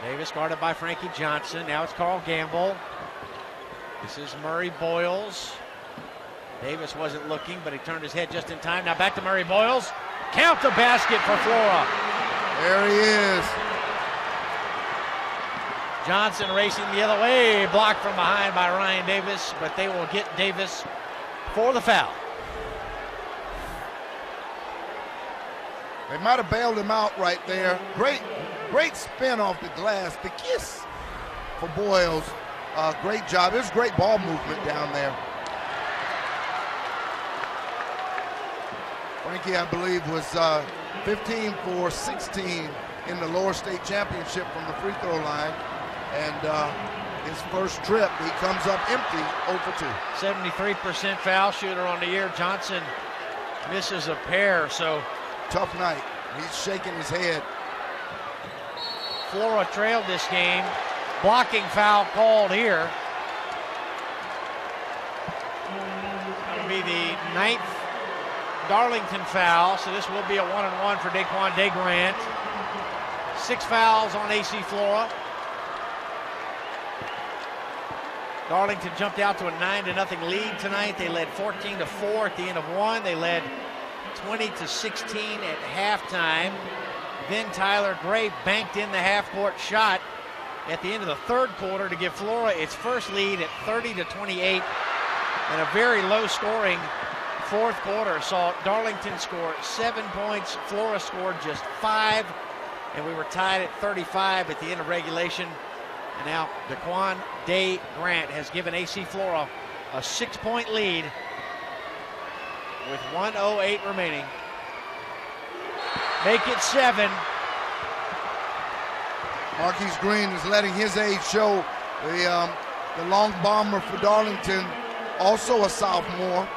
Davis guarded by Frankie Johnson. Now it's Karl Gamble. This is Murray Boyles. Davis wasn't looking, but he turned his head just in time. Now back to Murray Boyles. Count the basket for Flora. There he is. Johnson racing the other way, blocked from behind by Ryan Davis, but they will get Davis for the foul. They might have bailed him out right there. Great, great spin off the glass. The kiss for Boyles. Uh, great job. It was great ball movement down there. Frankie, I believe, was uh, 15 for 16 in the lower state championship from the free throw line. And uh, his first trip, he comes up empty 0 for 2. 73% foul shooter on the year. Johnson misses a pair, so Tough night. He's shaking his head. Flora trailed this game. Blocking foul called here. That'll be the ninth Darlington foul, so this will be a one and one for Daquan Day Grant. Six fouls on AC Flora. Darlington jumped out to a nine to nothing lead tonight. They led 14 to four at the end of one. They led 20 to 16 at halftime. Then Tyler Gray banked in the half-court shot at the end of the third quarter to give Flora its first lead at 30 to 28. And a very low-scoring fourth quarter saw Darlington score seven points. Flora scored just five, and we were tied at 35 at the end of regulation. And now Daquan Day Grant has given AC Flora a six-point lead with 108 remaining. Make it seven. Marquise Green is letting his age show. The um, the long bomber for Darlington, also a sophomore,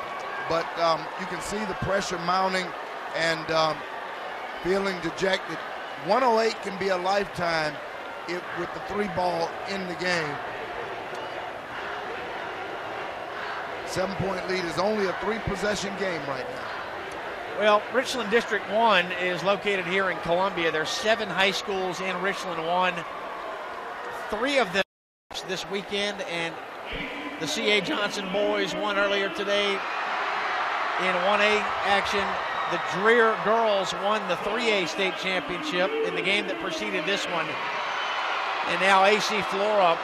but um, you can see the pressure mounting and um, feeling dejected. 108 can be a lifetime if, with the three ball in the game. Seven point lead is only a three possession game right now. Well, Richland District 1 is located here in Columbia. There's seven high schools in Richland 1. Three of them this weekend, and the C.A. Johnson boys won earlier today in 1A action. The Dreher girls won the 3A state championship in the game that preceded this one. And now AC Flora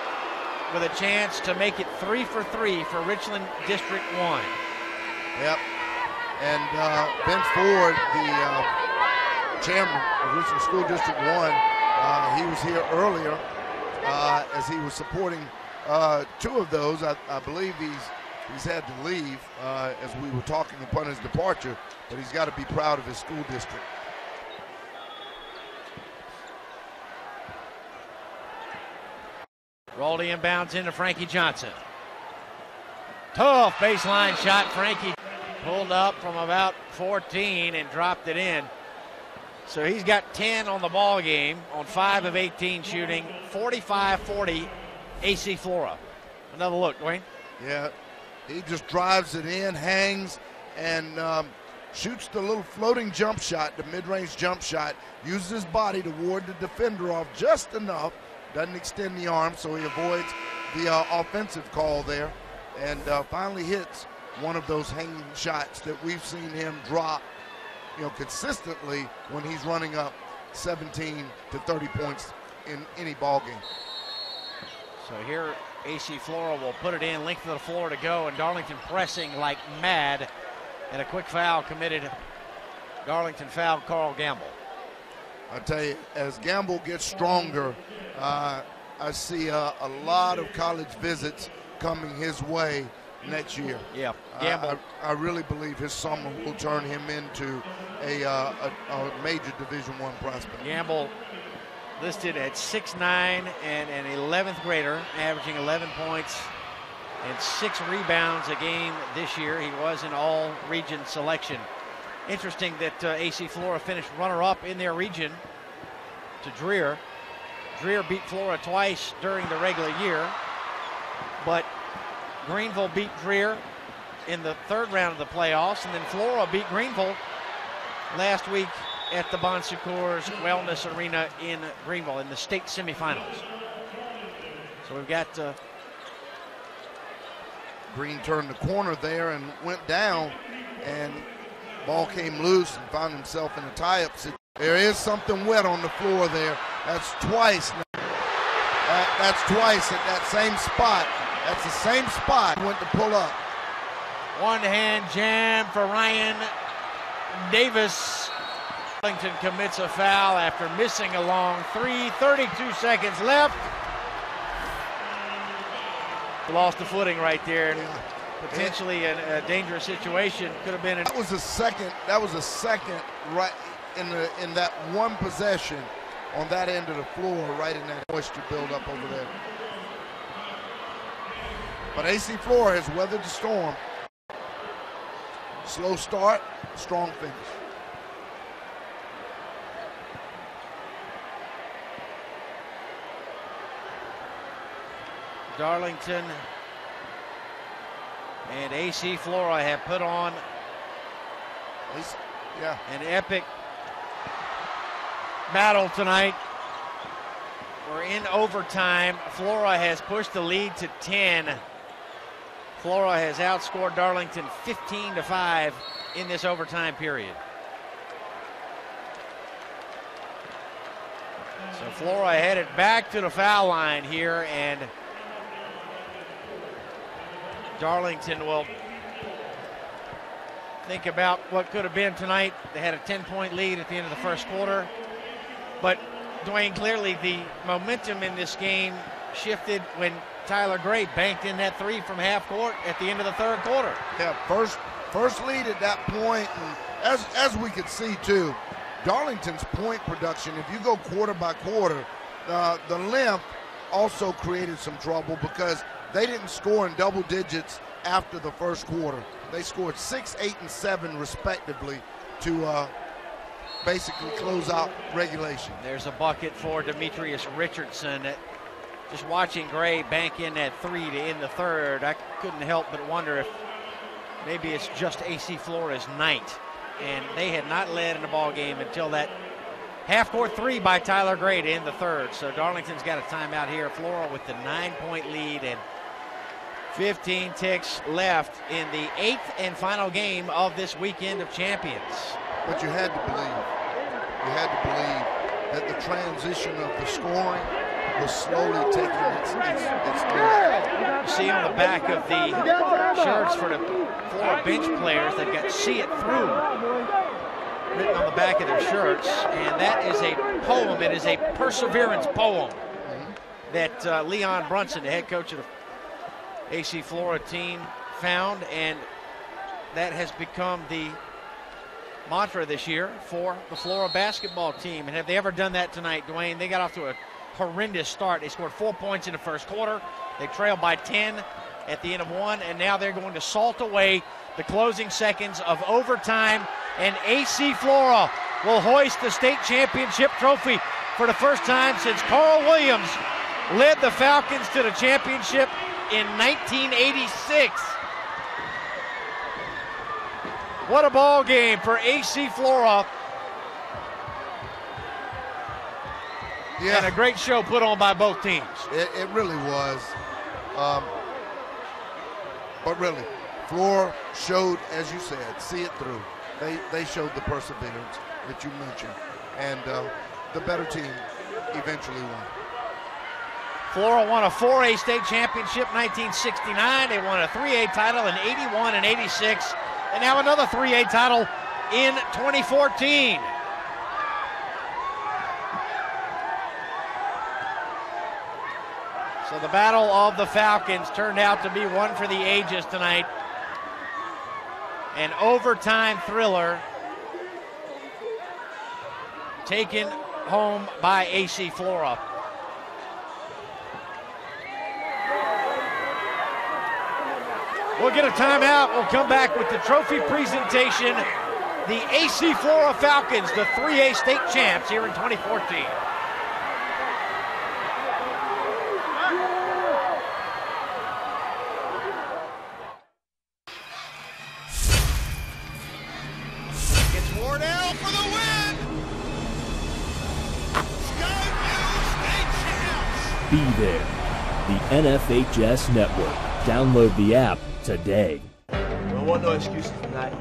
with a chance to make it three for three for Richland District 1. Yep. And uh, Ben Ford, the uh, chairman of Richland School District 1, uh, he was here earlier uh, as he was supporting uh, two of those. I, I, believe he's he's had to leave uh, as we were talking upon his departure, but he's got to be proud of his school district. Rolled inbounds into Frankie Johnson. Tough baseline shot. Frankie pulled up from about 14 and dropped it in. So he's got 10 on the ball game on 5 of 18 shooting, 45-40 AC Flora. Another look, Dwayne. Yeah, he just drives it in, hangs, and um, shoots the little floating jump shot, the mid-range jump shot, uses his body to ward the defender off just enough, doesn't extend the arm, so he avoids the uh, offensive call there, and uh, finally hits one of those hanging shots that we've seen him drop, you know, consistently when he's running up 17 to 30 points in any ball game. So here, AC Flora will put it in, length of the floor to go, and Darlington pressing like mad, and a quick foul committed. Darlington fouled Karl Gamble. I tell you, as Gamble gets stronger, uh, I see uh, a lot of college visits coming his way next year. Yeah, I- Gamble. I, I really believe his summer will turn him into a, uh, a, a major Division One prospect. Gamble listed at 6'9 and an 11th grader, averaging 11 points and six rebounds a game this year. He was an all region selection. Interesting that uh, AC Flora finished runner up in their region to Dreher. Dreher beat Flora twice during the regular year, but Greenville beat Dreher in the third round of the playoffs, and then Flora beat Greenville last week at the Bon Secours Wellness Arena in Greenville in the state semifinals. So we've got uh, Green turned the corner there and went down, and ball came loose and found himself in a tie-up situation. There is something wet on the floor there. That's twice. now. That- that's twice at that same spot. That's the same spot. Went to pull up. one hand jam for Ryan Davis. Arlington commits a foul after missing a long three. 32 seconds left. Lost the footing right there. and Potentially a, a dangerous situation. Could have been. An- That was a second. That was a second right in the in that one possession on that end of the floor, right in that moisture buildup over there. But AC Flora has weathered the storm. Slow start, strong finish. Darlington and AC Flora have put on yeah. an epic battle tonight. We're in overtime. Flora has pushed the lead to 10. Flora has outscored Darlington 15 to 5 in this overtime period. So Flora headed back to the foul line here, and Darlington will think about what could have been tonight. They had a 10 point lead at the end of the first quarter. But Dwayne, clearly the momentum in this game shifted when Tyler Gray banked in that three from half court at the end of the third quarter. Yeah, first first lead at that point, and as as we could see too, Darlington's point production. If you go quarter by quarter, uh, the length also created some trouble because they didn't score in double digits after the first quarter. They scored six, eight, and seven respectively to uh, basically close out regulation. There's a bucket for Demetrius Richardson. Just watching Gray bank in that three to end the third, I couldn't help but wonder if maybe it's just AC Flora's night. And they had not led in the ball game until that half court three by Tyler Gray to end the third. So Darlington's got a timeout here. Flora with the nine point lead and 15 ticks left in the eighth and final game of this weekend of champions. But you had to believe, you had to believe that the transition of the scoring was slowly taking its its, its You see on the back of the shirts for the bench players, they've got "See It Through" written on the back of their shirts, and that is a poem. It is a perseverance poem that uh, Leon Brunson, the head coach of the AC Flora team, found, and that has become the mantra this year for the Flora basketball team. And have they ever done that tonight, Dwayne? They got off to a horrendous start. They scored four points in the first quarter. They trailed by 10 at the end of one, and now they're going to salt away the closing seconds of overtime. And AC Flora will hoist the state championship trophy for the first time since Carl Williams led the Falcons to the championship in 1986. What a ball game for AC Floroff. Yeah. And a great show put on by both teams. It, it really was. Um, but really, Flora showed, as you said, see it through. They they showed the perseverance that you mentioned, and uh, the better team eventually won. Flora won oh a 4A state championship in 1969. They won a 3A title in 81 and 86, and now another 3A title in 2014. So the battle of the Falcons turned out to be one for the ages tonight. An overtime thriller taken home by AC Flora. We'll get a timeout. We'll come back with the trophy presentation. The AC Flora Falcons, the 3A state champs here in 2014. It's Wardell for the win. Be there. The NFHS Network. Download the app today. Don't want no excuses tonight.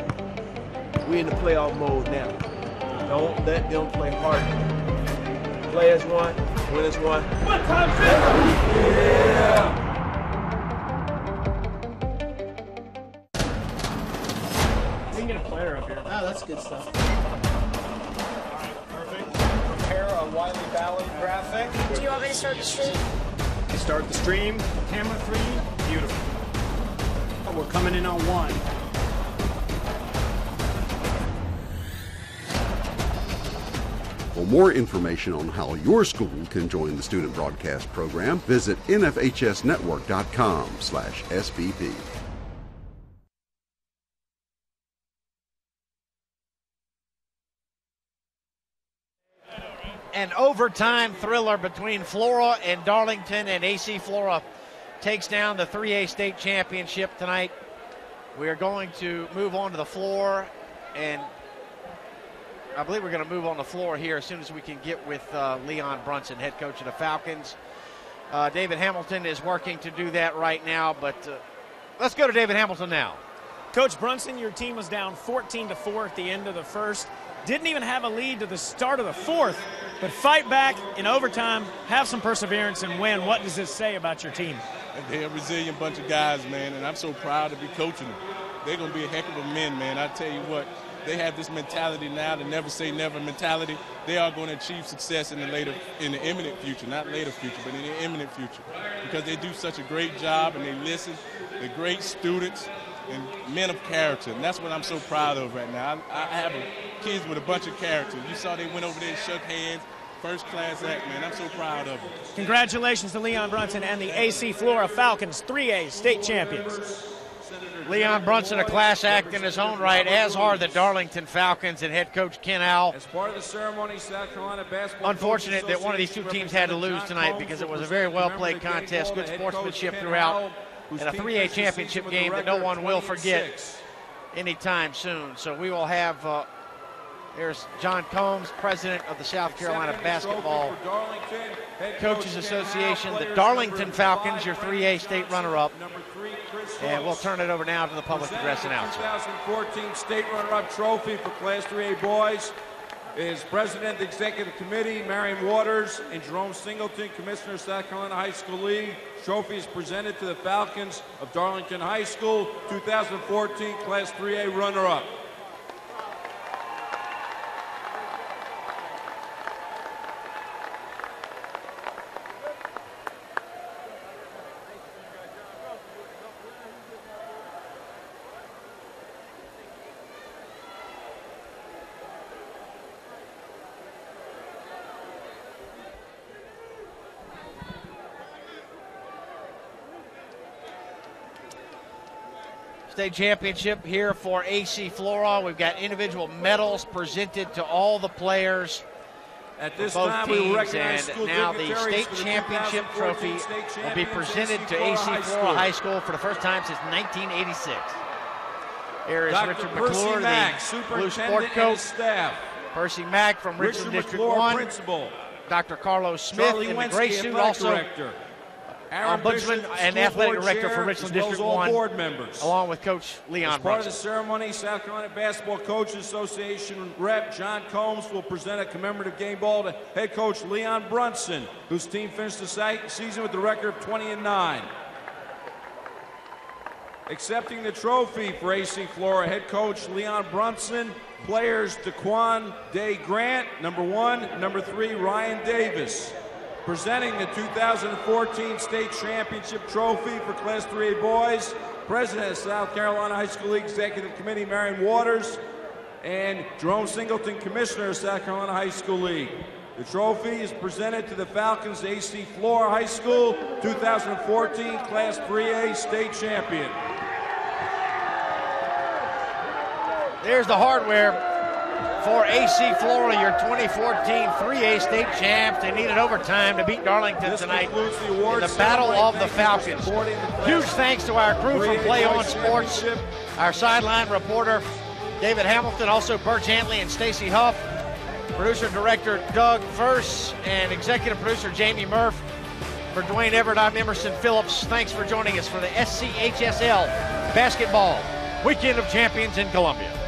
We in the playoff mode now. Don't let them play hard. Play as one, win as one. One time Yeah. We can get a player up here. Oh, that's good stuff. Perfect. Prepare a Wiley Ballard graphic. Do you want me to start the stream? Start the stream. Camera three. Beautiful. We're coming in on one. For more information on how your school can join the student broadcast program, visit nfhsnetwork.com/sbp. An overtime thriller between Flora and Darlington, and AC Flora takes down the 3A state championship tonight. We are going to move on to the floor, and I believe we're going to move on the floor here as soon as we can get with uh, Leon Brunson, head coach of the Falcons. Uh, David Hamilton is working to do that right now, but uh, let's go to David Hamilton now. Coach Brunson, your team was down 14 to 4 at the end of the first. Didn't even have a lead to the start of the fourth, but fight back in overtime, have some perseverance, and win. What does this say about your team? They're a resilient bunch of guys, man, and I'm so proud to be coaching them. They're going to be a heck of a men, man. I tell you what, they have this mentality now, the never say never mentality. They are going to achieve success in the later, in the imminent future, not later future, but in the imminent future, because they do such a great job and they listen. They're great students and men of character, and that's what I'm so proud of right now. I, I have a, kids with a bunch of character. You saw they went over there and shook hands. First class act, man. I'm so proud of them. Congratulations to Leon Brunson and the AC Flora Falcons, 3A state champions. Leon Brunson, a class act in his own right, as are the Darlington Falcons and head coach Ken Al. As part of the ceremony, South Carolina basketball. Unfortunate that one of these two teams had to lose tonight because it was a very well played contest, good sportsmanship throughout, and a 3A championship game that no one will forget anytime soon. So we will have. Uh, there's John Combs, president of the South Carolina Basketball Coaches Association. The Darlington Falcons, your 3A state runner-up. And we'll turn it over now to the public address announcer. 2014 state runner-up trophy for Class 3A boys is President of the Executive Committee, Marion Waters, and Jerome Singleton, Commissioner of South Carolina High School League. Trophy is presented to the Falcons of Darlington High School, 2014 Class 3A runner-up. State championship here for AC Flora. We've got individual medals presented to all the players. At this both time, teams, we recognize and now the state the championship trophy state will be presented AC to AC Flora School. High School for the first time since 1986. Here is Dr. Richard McClure, Mack, the blue sport and staff. Percy Mack from Richard Richland District McClure, 1. principal. Dr. Carlos Smith Charlie in the Wensky, suit, also director. Aaron ombudsman and athletic director for Richland well District all 1, board members. along with Coach Leon As part of the ceremony, South Carolina Basketball Coaches Association rep John Combs will present a commemorative game ball to head coach Leon Brunson, whose team finished the season with a record of 20 and 9. Accepting the trophy for AC Flora, head coach Leon Brunson, players Daquan Day Grant, number one, number three, Ryan Davis. Presenting the 2014 State Championship Trophy for Class 3A boys, President of South Carolina High School League Executive Committee, Marion Waters, and Jerome Singleton, Commissioner of South Carolina High School League. The trophy is presented to the Falcons AC Flora High School 2014 Class 3A State Champion. There's the hardware for AC Flora, your 2014 3A state champs. They needed overtime to beat Darlington tonight the in the Battle of the Falcons. Huge thanks to our crew from Play On Sports, our sideline reporter David Hamilton, also Bert Jantley and Stacy Huff, producer director Doug Verse, and executive producer Jamie Murph. For Dwayne Everett, I'm Emerson Phillips. Thanks for joining us for the SCHSL Basketball Weekend of Champions in Columbia.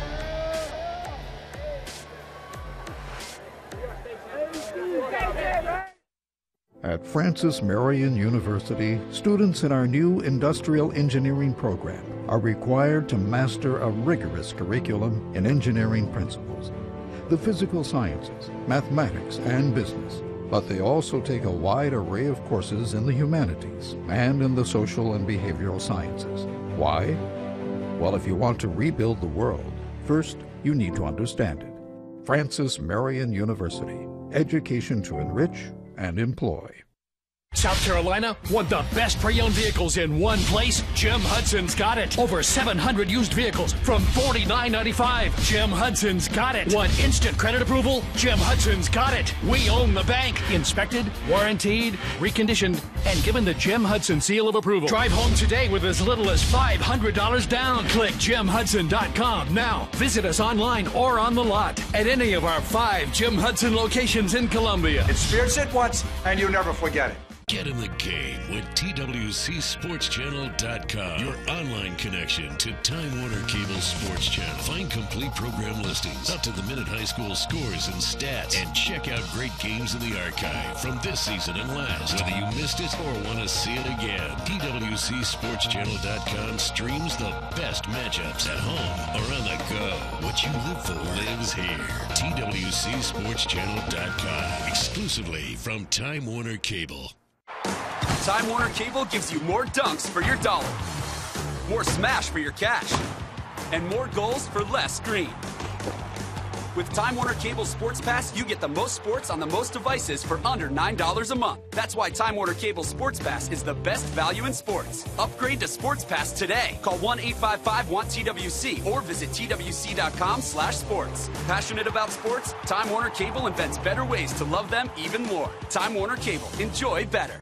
At Francis Marion University, students in our new industrial engineering program are required to master a rigorous curriculum in engineering principles, the physical sciences, mathematics, and business. But they also take a wide array of courses in the humanities and in the social and behavioral sciences. Why? Well, if you want to rebuild the world, first you need to understand it. Francis Marion University, education to enrich and employ. South Carolina want the best pre-owned vehicles in one place? Jim Hudson's got it. Over 700 used vehicles from $49.95. Jim Hudson's got it. Want instant credit approval? Jim Hudson's got it. We own the bank. Inspected, warranted, reconditioned, and given the Jim Hudson seal of approval. Drive home today with as little as $500 down. Click jimhudson.com now. Visit us online or on the lot at any of our five Jim Hudson locations in Columbia. Experience it once, and you'll never forget it. Get in the game with TWCSportsChannel.com, your online connection to Time Warner Cable Sports Channel. Find complete program listings, up to the minute high school scores and stats, and check out great games in the archive from this season and last. Whether you missed it or want to see it again, TWCSportsChannel.com streams the best matchups at home or on the go. What you live for lives here. TWCSportsChannel.com, exclusively from Time Warner Cable. Time Warner Cable gives you more dunks for your dollar, more smash for your cash, and more goals for less screen. With Time Warner Cable Sports Pass, you get the most sports on the most devices for under $9 a month. That's why Time Warner Cable Sports Pass is the best value in sports. Upgrade to Sports Pass today. Call 1-855-WANT-TWC or visit twc.com slash sports. Passionate about sports? Time Warner Cable invents better ways to love them even more. Time Warner Cable. Enjoy better.